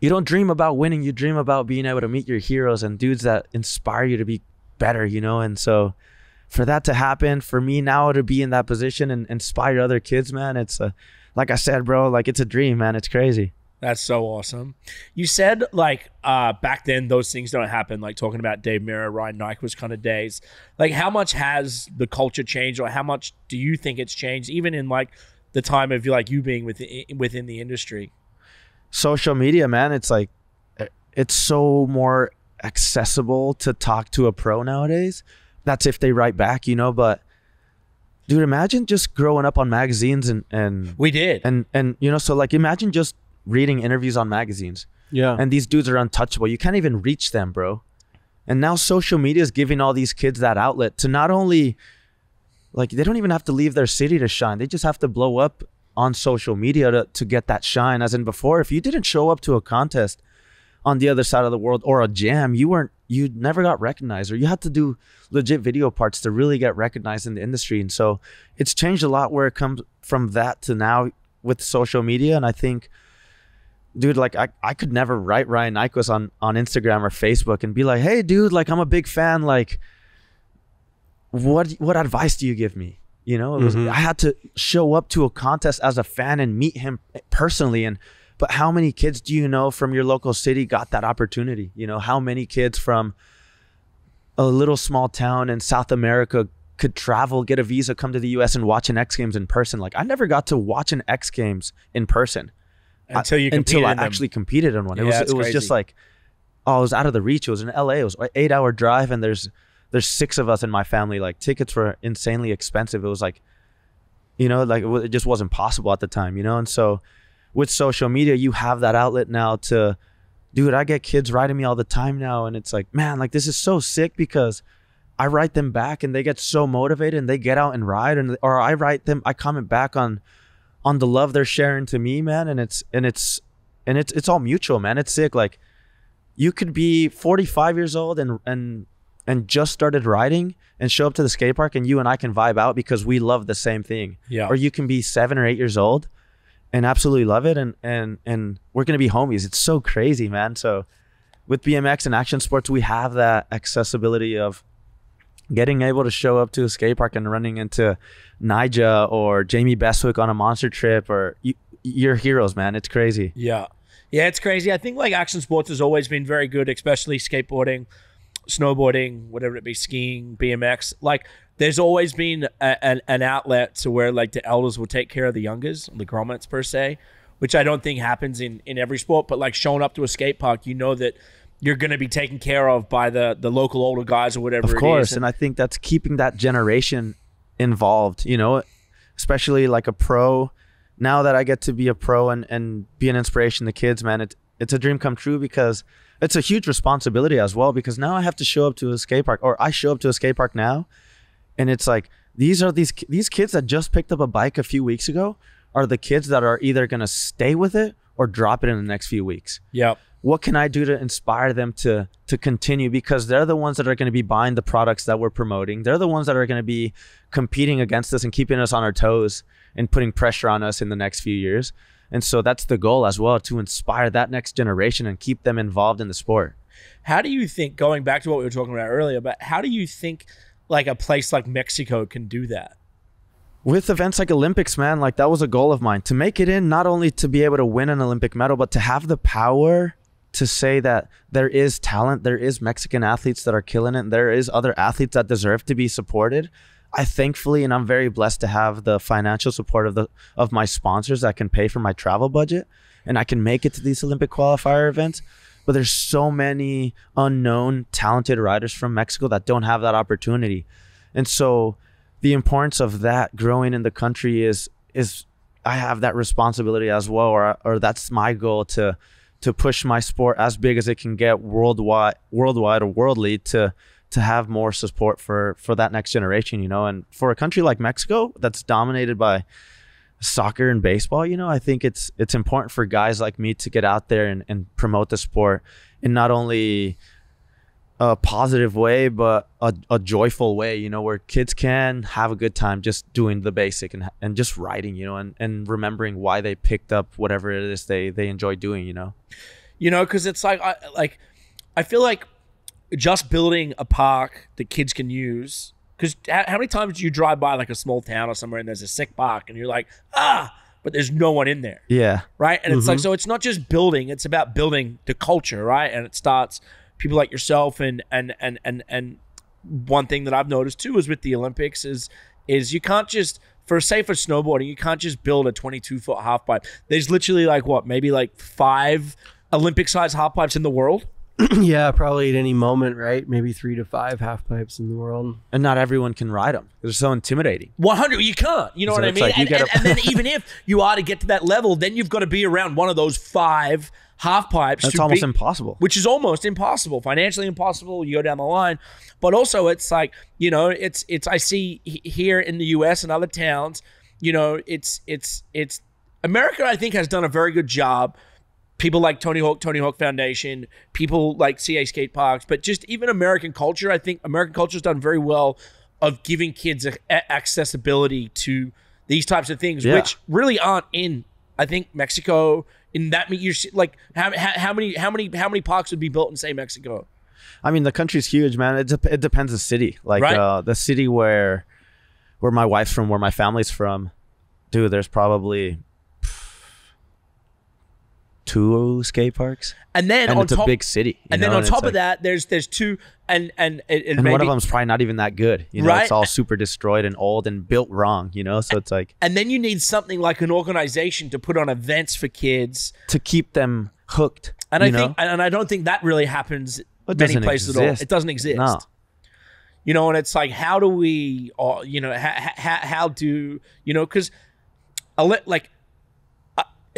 you don't dream about winning, you dream about being able to meet your heroes and dudes that inspire you to be better, you know? And so for that to happen, for me now to be in that position and inspire other kids, man, it's a like I said, bro, like it's a dream, man. It's crazy. That's so awesome. You said like uh back then those things don't happen, like talking about Dave Mirra, Ryan Nyquist kind of days. Like how much has the culture changed or how much do you think it's changed even in like the time of like you being within within the industry? Social media, man, it's like eh, it's so more accessible to talk to a pro nowadays. That's if they write back, you know, but dude, imagine just growing up on magazines and and We did. and and you know, so like imagine just reading interviews on magazines. Yeah. And these dudes are untouchable. You can't even reach them, bro. And now social media is giving all these kids that outlet to not only like they don't even have to leave their city to shine. They just have to blow up on social media to, to get that shine. As in before, if you didn't show up to a contest on the other side of the world or a jam, you weren't you never got recognized or you had to do legit video parts to really get recognized in the industry. And so it's changed a lot where it comes from that to now with social media. And I think dude, like I, I could never write Ryan Nyquist on on Instagram or Facebook and be like, hey, dude, like I'm a big fan. Like, what what advice do you give me? You know, it was Mhm. I had to show up to a contest as a fan and meet him personally. And but how many kids do you know from your local city got that opportunity? You know, how many kids from a little small town in South America could travel, get a visa, come to the US and watch an X Games in person? Like I never got to watch an X Games in person Until you until I in them. actually competed in one. It was it was just like oh, it was out of the reach. It was in LA. It was an eight hour drive and there's there's six of us in my family. Like tickets were insanely expensive. It was like you know, like it just wasn't possible at the time, you know? And so with social media, you have that outlet now to dude, I get kids writing me all the time now and it's like, man, like this is so sick because I write them back and they get so motivated and they get out and ride and or I write them I comment back on on the love they're sharing to me, man, and it's and it's and it's it's all mutual, man. It's sick. Like you could be 45 years old and and and just started riding and show up to the skate park and you and I can vibe out because we love the same thing. Yeah. Or you can be 7 or 8 years old and absolutely love it and and and we're going to be homies. It's so crazy, man. So with BMX and action sports, we have that accessibility of getting able to show up to a skate park and running into Nyjah or Jamie Bestwick on a monster trip or you, you're heroes, man. It's crazy. Yeah. Yeah, it's crazy. I think like action sports has always been very good, especially skateboarding, snowboarding, whatever it be, skiing, BMX. Like there's always been a, an, an outlet to where like the elders will take care of the youngers, the grommets per se, which I don't think happens in, in every sport. But like showing up to a skate park, you know that you're going to be taken care of by the, the local older guys or whatever Of it course. is. And I think that's keeping that generation involved, you know, especially like a pro. Now that I get to be a pro and, and be an inspiration to kids, man, it, it's a dream come true because it's a huge responsibility as well. Because now I have to show up to a skate park or I show up to a skate park now and it's like these are these these kids that just picked up a bike a few weeks ago are the kids that are either going to stay with it or drop it in the next few weeks Yep. what can I do to inspire them to to continue because they're the ones that are going to be buying the products that we're promoting. They're the ones that are going to be competing against us and keeping us on our toes and putting pressure on us in the next few years. And so that's the goal as well to inspire that next generation and keep them involved in the sport. How do you think, going back to what we were talking about earlier, but how do you think like a place like Mexico can do that? with events like Olympics, man, like that was a goal of mine to make it in, not only to be able to win an Olympic medal, but to have the power to say that there is talent, there is Mexican athletes that are killing it, and there is other athletes that deserve to be supported. I thankfully and I'm very blessed to have the financial support of the of my sponsors that can pay for my travel budget and I can make it to these Olympic qualifier events. But there's so many unknown talented riders from Mexico that don't have that opportunity. And so the importance of that growing in the country is is I have that responsibility as well or or that's my goal to to push my sport as big as it can get worldwide worldwide or worldly to to have more support for for that next generation you know? And for a country like Mexico that's dominated by soccer and baseball you know I think it's it's important for guys like me to get out there and, and promote the sport in not only a positive way but a, a joyful way you know where kids can have a good time just doing the basic and and just riding you know and, and remembering why they picked up whatever it is they they enjoy doing you know? You know, because it's like I like I feel like just building a park that kids can use. Because how, many times do you drive by like a small town or somewhere and there's a sick park and you're like ah, but there's no one in there. yeah right? And it's like so it's not just building; it's about building the culture, right? And it starts people like yourself and and and and and one thing that I've noticed too is with the Olympics is is you can't just for say for snowboarding you can't just build a 22 foot half pipe. There's literally like what maybe like five Olympic size half pipes in the world. yeah, probably at any moment, right? Maybe three to five half pipes in the world. and not everyone can ride them they're so intimidating. 100 you can't. You know So what i mean? like you and, gotta- and, and then even if you are to get to that level then you've got to be around one of those five half pipes that's to almost be- impossible. which is almost impossible. Financially impossible you go down the line. But also it's like you know it's it's i see here in the us and other towns you know it's it's it's america i think has done a very good job people like tony hawk tony hawk foundation people like ca skate parks but just even american culture i think american culture has done very well of giving kids a- a- accessibility to these types of things Yeah. which really aren't in I think Mexico in that you're like how, how, how many how many how many parks would be built in say Mexico? I mean, the country's huge, man. It, dep it depends the city. Like Right. uh, the city where where my wife's from, where my family's from, dude. There's probably two skate parks, And then and on it's top a big city. and then on it's top like- of that, there's there's two and and it, it and may one of them's probably not even that good. You know, Right. it's all super destroyed and old and built wrong. You know, so it's like and then you need something like an organization to put on events for kids. to keep them hooked. And I know? think and I don't think that really happens It many doesn't at all. exist. It doesn't exist. No. You know, and it's like, how do we, uh, you know, how, how, how do, you know, because, a let like,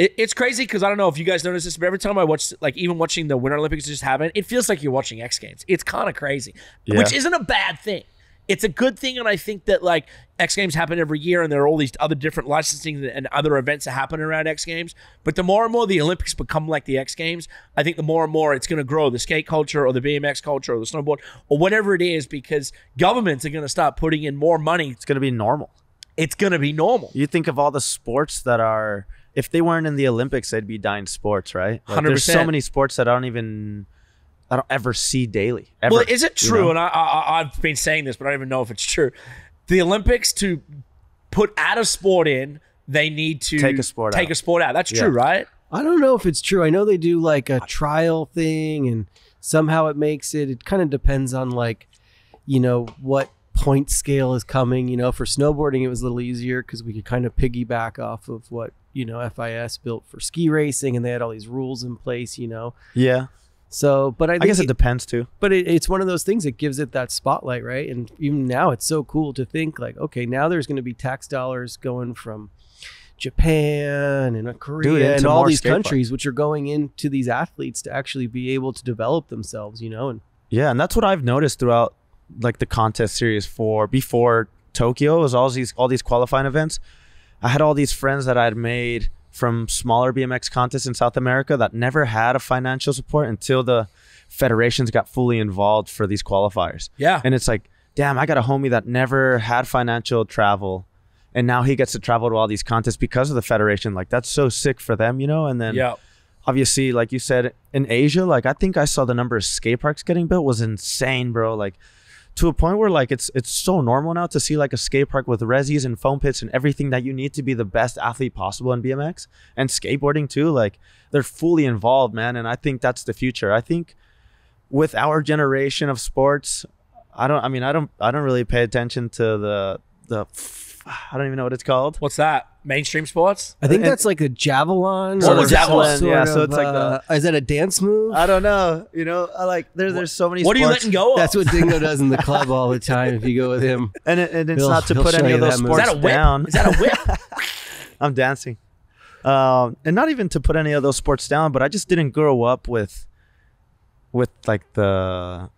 it, it's crazy because I don't know if you guys notice this, but every time I watch, like, even watching the Winter Olympics just happen, it feels like you're watching X Games. It's kind of crazy, Yeah. which isn't a bad thing. It's a good thing, and I think that like X Games happen every year, and there are all these other different licensing and other events that happen around X Games. But the more and more the Olympics become like the X Games, I think the more and more it's going to grow the skate culture or the BMX culture or the snowboard or whatever it is, because governments are going to start putting in more money. It's gonna be normal. It's going to be normal. You think of all the sports that are if they weren't in the Olympics, they'd be dying sports, right? Like, there's so many sports that I don't even I don't ever see daily. Ever, Well, is it you true? know? And I, I, I've been saying this, but I don't even know if it's true. The Olympics to put out a sport in, they need to Take a sport take out. a sport out. That's Yeah. true, right? I don't know if it's true. I know they do like a trial thing and somehow it makes it it kind of depends on like you know what point scale is coming, you know, for snowboarding it was a little easier cuz we could kind of piggyback off of what, you know, FIS built for ski racing and they had all these rules in place, you know. Yeah. So, but I, I guess it it- depends too. but it, it's one of those things that gives it that spotlight, right? And even now, it's so cool to think like, okay, now there's going to be tax dollars going from Japan and Korea and all these countries, which are going into these athletes to actually be able to develop themselves, you know. And Yeah, and that's what I've noticed throughout like the contest series for before Tokyo was all these all these qualifying events. I had all these friends that I had made from smaller BMX contests in South America that never had a financial support until the federations got fully involved for these qualifiers. Yeah. And it's like, damn, I got a homie that never had financial travel and now he gets to travel to all these contests because of the federation. Like that's so sick for them, you know? And then yeah. obviously, like you said, in Asia, like I think I saw the number of skate parks getting built was insane, bro. Like to a point where like it's it's so normal now to see like a skate park with resis and foam pits and everything that you need to be the best athlete possible in BMX and skateboarding too. Like they're fully involved, man. And I think that's the future. I think with our generation of sports, I don't. I mean, I don't. I don't really pay attention to the the. I don't even know what it's called. What's that? Mainstream sports? I think And- that's like a javelin. Or or the javelin, sort yeah, so it's like uh, is that a dance move? I don't know. You know, I like there. There's so many. What are you sports. letting go of? That's what Dingo does in the club all the time. If you go with him, And, it, and it's He'll- not to he'll put show any you of those that move. Is sports that a whip? down. Is that a whip? I'm dancing. Um, and not even to put any of those sports down, but I just didn't grow up with, with like the,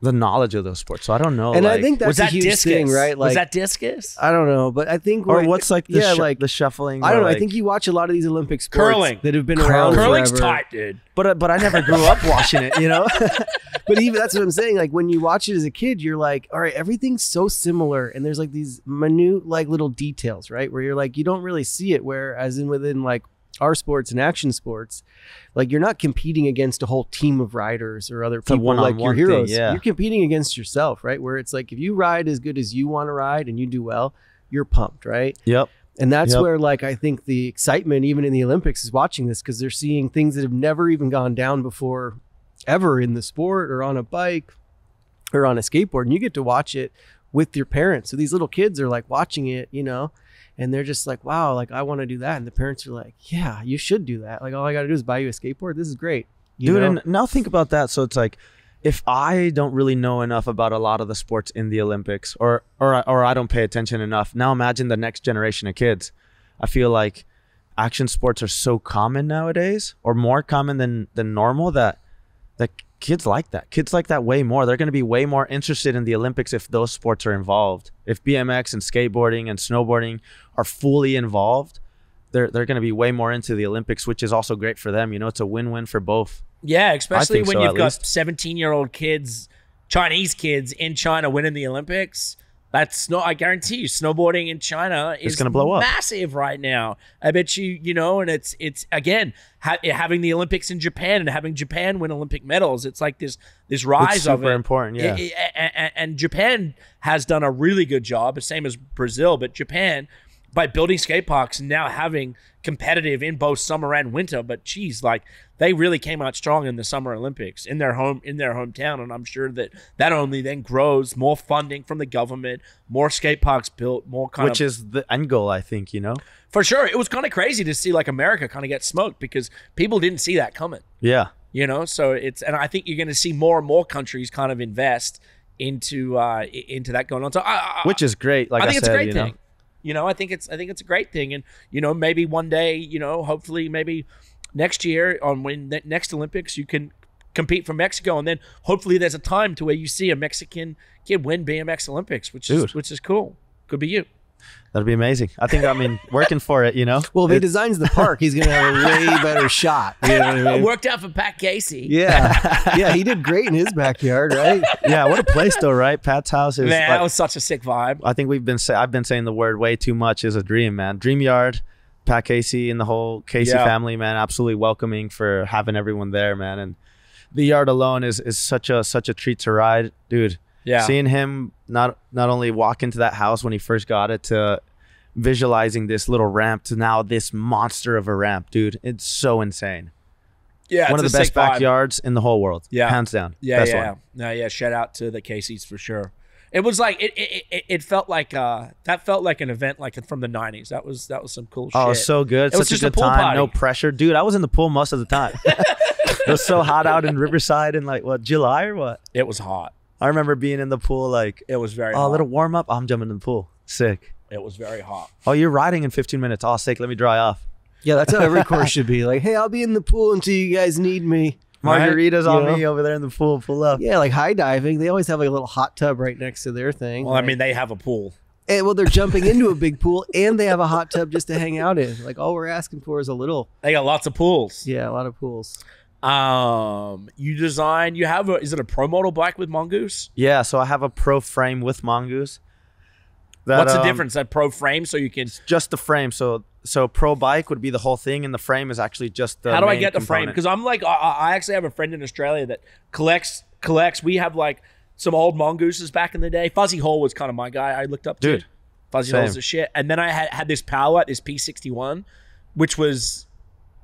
the knowledge of those sports. So I don't know. and I think that's was that a huge discus? thing, right? was Like that discus? I don't know, but I think or what's like the yeah, sh- like the shuffling. I don't or, know. I think you watch a lot of these Olympic sports Curling. that have been Curling. around Curling's forever. tight, dude. but uh, but I never grew up watching it. You know. But even that's what I'm saying. Like when you watch it as a kid, you're like, all right, everything's so similar, and there's like these minute like little details, right? Where you're like, you don't really see it. Whereas in within like our sports and action sports, like you're not competing against a whole team of riders or other a people like your one-on-one thing, heroes. yeah. You're competing against yourself, right? Where it's like if you ride as good as you want to ride and you do well, you're pumped, right? yep. And that's Yep. where, like, I think the excitement, even in the Olympics, is watching this because they're seeing things that have never even gone down before, ever in the sport or on a bike or on a skateboard. And you get to watch it with your parents. So these little kids are like watching it, you know, and they're just like, wow, like, I want to do that. And the parents are like, yeah, you should do that. Like, all I got to do is buy you a skateboard. This is great. You Dude, know? and now think about that. So it's like, if I don't really know enough about a lot of the sports in the Olympics, or or or I don't pay attention enough, now imagine the next generation of kids. I feel like action sports are so common nowadays, or more common than than normal, that that kids like that. Kids like that way more. They're going to be way more interested in the Olympics if those sports are involved. If BMX and skateboarding and snowboarding are fully involved, they're they're going to be way more into the Olympics, which is also great for them. You know, it's a win-win for both. Yeah, especially when so, you've got 17 year old kids, Chinese kids in China winning the Olympics. That's no, I guarantee you, snowboarding in China is gonna blow up. massive right now. I bet you, you know, and it's it's again ha- having the Olympics in Japan and having Japan win Olympic medals. It's like this this rise It's of super it. important. Yeah. I- I- and, and Japan has done a really good job, the same as Brazil, but Japan by building skate parks and now having competitive in both summer and winter. But geez, like they really came out strong in the Summer Olympics in their home in their hometown, and I'm sure that that only then grows more funding from the government, more skate parks built, more kind of Which of is the end goal, I think. You know. for sure. It was kind of crazy to see like America kind of get smoked because people didn't see that coming Yeah. you know so it's and i think you're going to see more and more countries kind of invest into uh into that going on so i, I Which is great. Like I I, think said, it's a great you know. You know i think it's i think it's a great thing. And you know maybe one day you know hopefully maybe next year on when the next olympics you can compete for mexico. And then hopefully there's a time to where you see a mexican kid win bmx olympics which is which is cool. Could be you That'd be amazing. I think. I mean, working for it. You know. Well, if he designs the park, he's gonna have a way better shot. You know what I mean? worked out for pat casey Yeah, yeah, he did great in his backyard, right? yeah. What a place, though, right? Pat's house is. man like- that was such a sick vibe I think we've been. Say, I've been saying the word way too much. Is a dream, man. Dream yard. Pat Casey and the whole Casey Yeah. family, man, absolutely welcoming for having everyone there, man. And the yard alone is is such a such a treat to ride, dude. Yeah Seeing him not not only walk into that house when he first got it to visualizing this little ramp to now this monster of a ramp, dude. It's so insane. yeah One of the a best sick vibe. backyards in the whole world. Yeah. hands down. Yeah, best yeah, one. no, yeah. Shout out to the Caseys for sure. It was like it. It, it, it felt like uh that felt like an event like from the '90s. That was that was some cool Oh, shit. so good. It was just a a good pool time. No pressure. Dude, I was in the pool most of the time. it was so hot out in Riverside in like what, July or what? it was hot. I remember being in the pool like, It was very oh, hot. a little warm up. I'm jumping in the pool. Sick. It was very hot. Oh, you're riding in 15 minutes. Oh, sick. Let me dry off. Yeah, that's how every course should be. Like, hey, I'll be in the pool until you guys need me. Right? Margaritas You on know? me over there in the pool. Pull up. Yeah, like high diving, they always have like a little hot tub right next to their thing. Well, I mean, they have a pool. And, well, they're jumping into a big pool and they have a hot tub just to hang out in. Like, all we're asking for is a little. They got lots of pools. Yeah, a lot of pools. Um, you design. You have a. Is it a pro model bike with Mongoose? Yeah, so I have a pro frame with Mongoose. That, What's the um, difference? That pro frame, so you can. Just the frame. So so pro bike would be the whole thing, and the frame is actually just the. How do I get the frame? Because I'm like, I, I actually have a friend in Australia that collects collects. We have like some old mongooses back in the day. Fuzzy Hall was kind of my guy. I looked up to. Dude, Fuzzy. Hall's the shit. And then I had had this power, this P61, which was.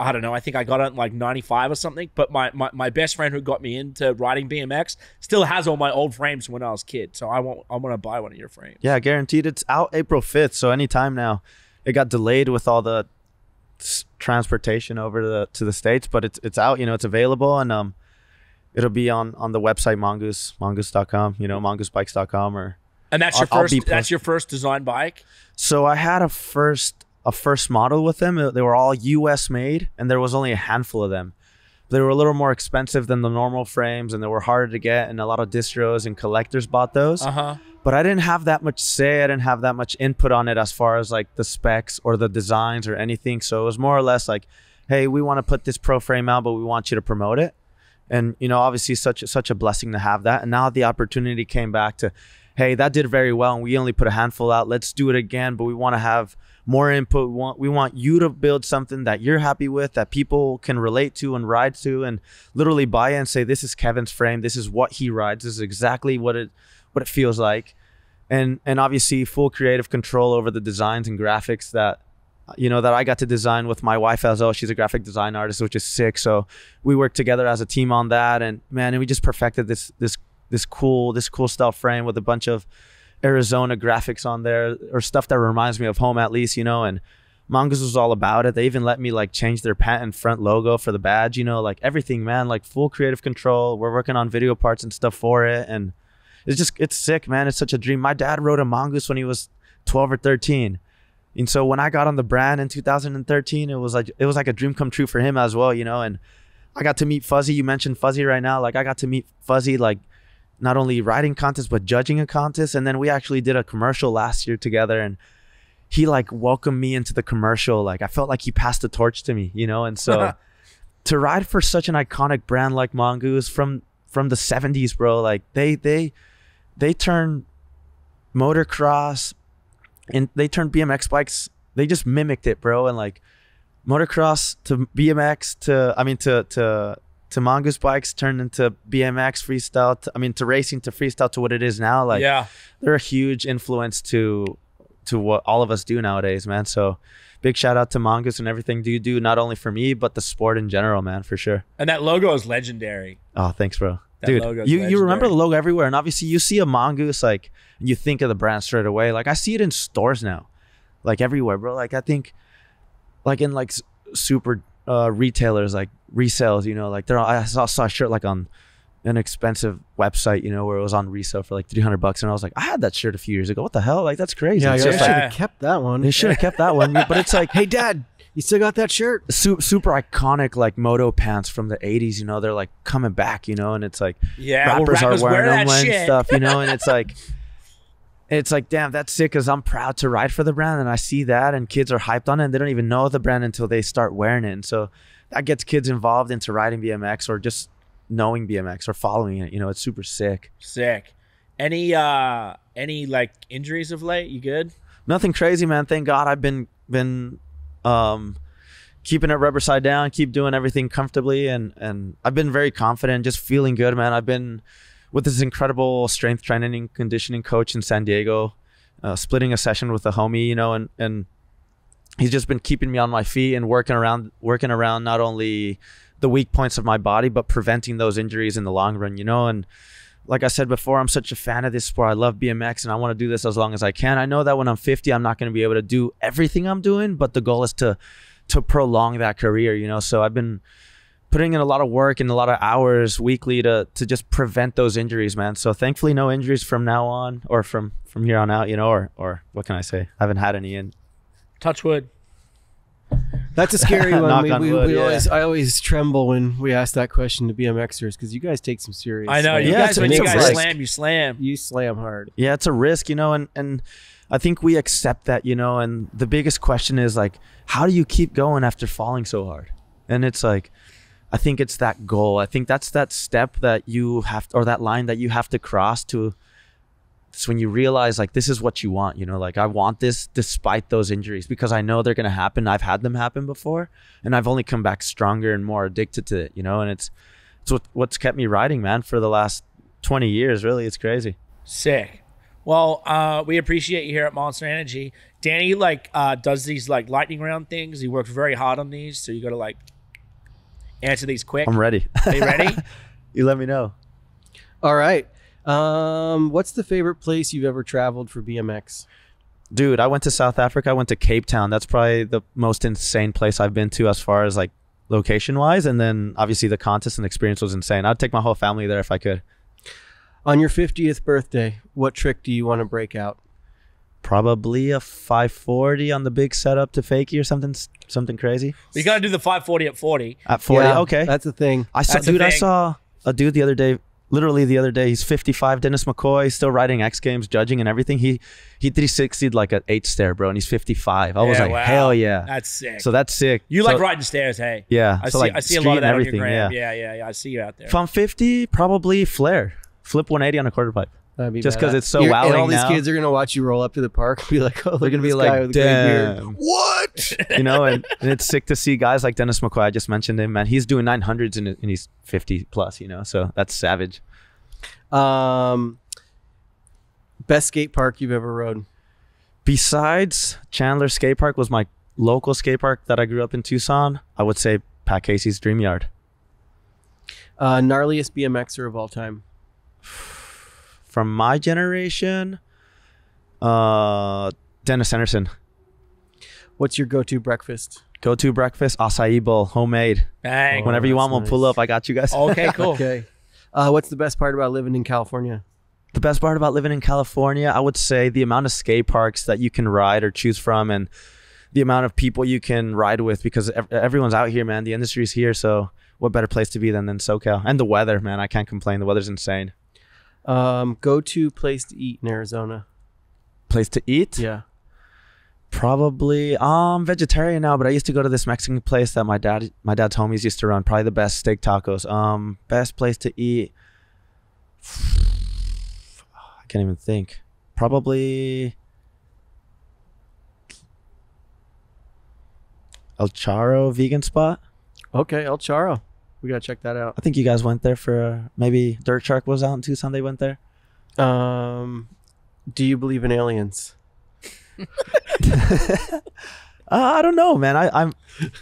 I don't know. I think I got it like 95 or something. But my, my, my best friend who got me into riding BMX still has all my old frames when I was a kid. So I want I want to buy one of your frames. Yeah, guaranteed. It's out April 5th, so anytime now. It got delayed with all the transportation over to the to the states, but it's it's out. You know, it's available, and um, it'll be on on the website mongoose mongoose.com. You know, mongoosebikes.com or. And that's your I'll- I'll 1st that's your first design bike. So I had a first a first model with them. They were all U.S. made, and there was only a handful of them. They were a little more expensive than the normal frames, and they were harder to get. And a lot of distros and collectors bought those. Uh huh. but I didn't have that much say. I didn't have that much input on it as far as like the specs or the designs or anything. So it was more or less like, hey, we want to put this pro frame out, but we want you to promote it. And you know, obviously, such such a blessing to have that. And now the opportunity came back to, hey, that did very well, and we only put a handful out. Let's do it again, but we want to have more input. We want we want you to build something that you're happy with, that people can relate to and ride to, and literally buy and say, this is Kevin's frame. This is what he rides. This is exactly what it what it feels like and and obviously full creative control over the designs and graphics that you know that I got to design with my wife as well. She's a graphic design artist, which is sick. So we worked together as a team on that, and man, and we just perfected this this this cool this cool style frame with a bunch of Arizona graphics on there or stuff that reminds me of home at least, you know. And Mongoose was all about it. They even let me like change their patent front logo for the badge, you know, like everything, man. Like full creative control. We're working on video parts and stuff for it, and it's just it's sick, man. It's such a dream. My dad wrote a mongoose when he was 12 or 13. And so when I got on the brand in 2013, it was like it was like a dream come true for him as well, you know. And I got to meet Fuzzy. You mentioned Fuzzy right now. Like I got to meet Fuzzy like not only riding contests but judging a contest. And then we actually did a commercial last year together and he like welcomed me into the commercial. Like I felt like he passed the torch to me, you know. And so to ride for such an iconic brand like Mongoose from from the 70s, bro, like they they they turn motocross, and they turned BMX bikes. They just mimicked it, bro. And like motocross to BMX to I mean to to to mongoose bikes turned into BMX freestyle. To, I mean to racing to freestyle to what it is now. Like yeah. they're a huge influence to to what all of us do nowadays, man. So big shout out to Mongoose and everything do you do not only for me but the sport in general, man, for sure. And that logo is legendary. Oh, thanks, bro. That Dude, you, you remember the logo everywhere, and obviously you see a mongoose, like you think of the brand straight away. Like I see it in stores now, like everywhere, bro. Like I think, like in like super uh, retailers, like resales, you know, like there. I saw, saw a shirt like on an expensive website, you know, where it was on resale for like three hundred bucks, and I was like, I had that shirt a few years ago. What the hell? Like that's crazy. Yeah, you should have kept that one. they should have kept that one, but it's like Hey, Dad, you still got that shirt? su- super iconic like moto pants from the 80s you know they're like coming back you know and it's like Yeah, well, rappers, rappers are wearing wear them and shit. stuff you know and it's like it's like damn that's sick because i'm proud to ride for the brand and i see that and kids are hyped on it and they don't even know the brand until they start wearing it and so that gets kids involved into riding bmx or just knowing bmx or following it you know it's super sick Sick. Any uh any like injuries of late? You good? nothing crazy man thank god i've been been um keeping it rubber side down keep doing everything comfortably and and i've been very confident just feeling good man i've been with this incredible strength training conditioning coach in san diego uh, splitting a session with a homie you know and and he's just been keeping me on my feet and working around working around not only the weak points of my body but preventing those injuries in the long run you know and like I said before, I'm such a fan of this sport. I love BMX and I want to do this as long as I can. I know that when I'm 50, I'm not going to be able to do everything I'm doing, but the goal is to to prolong that career, you know. So I've been putting in a lot of work and a lot of hours weekly to to just prevent those injuries, man. So thankfully no injuries from now on or from from here on out, you know, or or what can I say? I haven't had any in. Touch wood. That's a scary one. Knock we, on we, wood, we yeah. always, I always tremble when we ask that question to BMXers because you guys take some serious. I know like, you Yeah, guys when you guys risk. slam, you slam. you slam hard. Yeah, it's a risk, you know, and and I think we accept that, you know, and the biggest question is like how do you keep going after falling so hard? And it's like I think it's that goal. I think that's that step that you have or that line that you have to cross to it's when you realize like this is what you want, you know, like I want this despite those injuries because I know they're to happen. I've had them happen before and I've only come back stronger and more addicted to it, you know, and it's it's what what's kept me riding, man, for the last 20 years, really. It's crazy. Sick. Well, uh, we appreciate you here at Monster Energy. Danny like uh, does these like lightning round things. He works very hard on these, so you got to like answer these quick. I'm ready. Are you ready? you let me know. All right. Um, what's the favorite place you've ever traveled for BMX? Dude, I went to South Africa. I went to Cape Town. That's probably the most insane place I've been to as far as like location wise. And then obviously the contest and experience was insane. I'd take my whole family there if I could. On your 50th birthday, what trick do you want to break out? Probably a 540 on the big setup to fakie or something something crazy. you got to do the 540 at 40. At 40, Yeah, okay. That's the thing. I saw that's the dude, I saw a dude the other day, literally the other day. He's 55, Dennis McCoy, still riding X Games, judging and everything. He he 360'd like an eight stair, bro, and he's 55. I was like, wow. hell yeah. That's sick. So that's sick. you So- like riding stairs, hey? Yeah. I so see. like I see a lot of and that on your everything, gram. yeah. Yeah. yeah, yeah, I see you out there. If I'm 50, probably flare. Flip 180 on a quarter pipe. That'd be Just 'cause badass. it's so You're- And wowing all these now. kids are gonna watch you roll up to the park and be like, "Oh, look They're gonna at be this guy like, with the great beard." damn. What? you know, and, and it's sick to see guys like Dennis McCoy. I just mentioned him, man. He's doing 900s and, and he's 50 plus, you know, so that's savage. Um, best skate park you've ever rode? Besides Chandler Skate Park was my local skate park that I grew up in Tucson, I would say Pat Casey's Dream Yard. Uh, gnarliest BMXer of all time. From my generation, uh, Dennis Enarson. What's your go-to breakfast? Go to breakfast, acai bowl, homemade. Bang. Oh, Whenever you want, that's we'll pull up. I got you guys. Okay, cool. Okay. Uh, what's the best part about living in California? the best part about living in California, I would say the amount of skate parks that you can ride or choose from and the amount of people you can ride with because ev- everyone's out here, man. The industry's here. So what better place to be than, than SoCal? And the weather, man. I can't complain. The weather's insane. Um, go-to place to eat in Arizona. Place to eat? Yeah. Probably um I'm vegetarian now, but I used to go to this Mexican place that my dad my dad's homies used to run. Probably the best steak tacos. Um best place to eat. I can't even think. probably El Charro vegan spot. Okay, El Charro. We gotta check that out. I think you guys went there for maybe Dirt Shark was out in Tucson. They went there. Um, do you believe in aliens? Uh, I don't know, man. I, I'm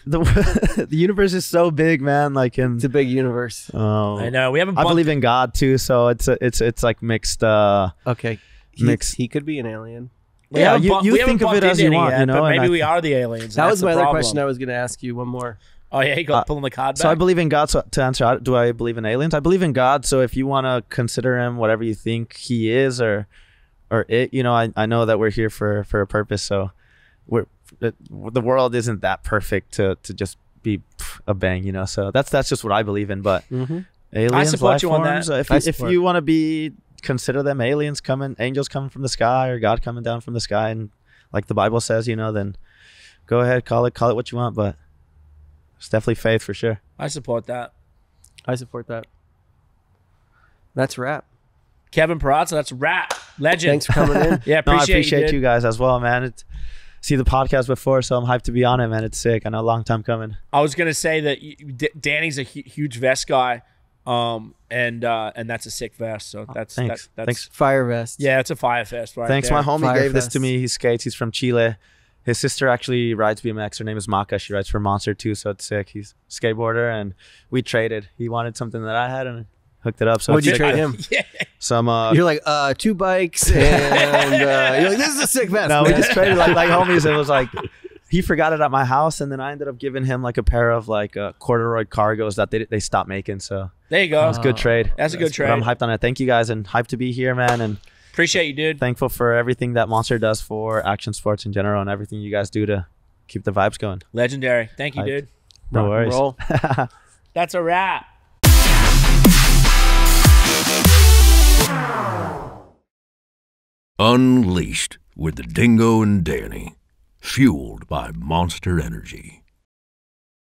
the the universe is so big, man. Like in It's a big universe. oh, I know we haven't. I believe in God too, so it's a, it's it's like mixed. uh Okay, he, Mix. he could be an alien. we yeah, you- bumped- you think of it as you want, yet, you know, But maybe I- we are the aliens. That was my other problem. question. I was gonna ask you one more. Oh yeah, he got Uh, pulling the card back. So I believe in God. So to answer, do I believe in aliens? I believe in God. So if you want to consider him whatever you think he is or or it, you know, I, I know that we're here for for a purpose. So we're the world isn't that perfect to to just be a bang, you know. So that's that's just what I believe in. But Mm-hmm. aliens, support life you on that. forms, uh, If I if support. you want to be consider them aliens coming, angels coming from the sky, or God coming down from the sky, and like the Bible says, you know, then go ahead, call it call it what you want. But it's definitely faith for sure. I support that. I support that. That's wrap. Kevin Peraza, that's rap legend. Thanks for coming in. Yeah, No, I appreciate, appreciate you. you, guys as well, man. It's, see the podcast before, so I'm hyped to be on it, man. It's sick. I know a long time coming. I was gonna say that you, D- Danny's a hu- huge vest guy, um, and uh, and that's a sick vest. So that's Oh, thanks. That, that's Thanks. Fire vest. yeah, it's a fire vest. Right Thanks, there. my homie Fire gave this to me. He skates. He's from Chile. His sister actually rides BMX. Her name is Maca. She rides for Monster too, so it's sick. He's a skateboarder, and we traded. He wanted something that I had, and hooked it up. So What'd you trade him? Yeah, Some. Uh, You're like, uh, two bikes, and uh, you're like, this is a sick vest. no, we just traded like like homies. It was like he forgot it at my house, and then I ended up giving him like a pair of like uh, corduroy cargos that they they stopped making. So there you go. it's a good trade. That's a good trade. I'm hyped on it. Thank you guys, and hyped to be here, man. And Appreciate you, dude. thankful for everything that Monster does for action sports in general, and everything you guys do to keep the vibes going. Legendary. Thank you, Hyped. dude. No worries. roll. That's a wrap. Unleashed with the Dingo and Danny. Fueled by Monster Energy.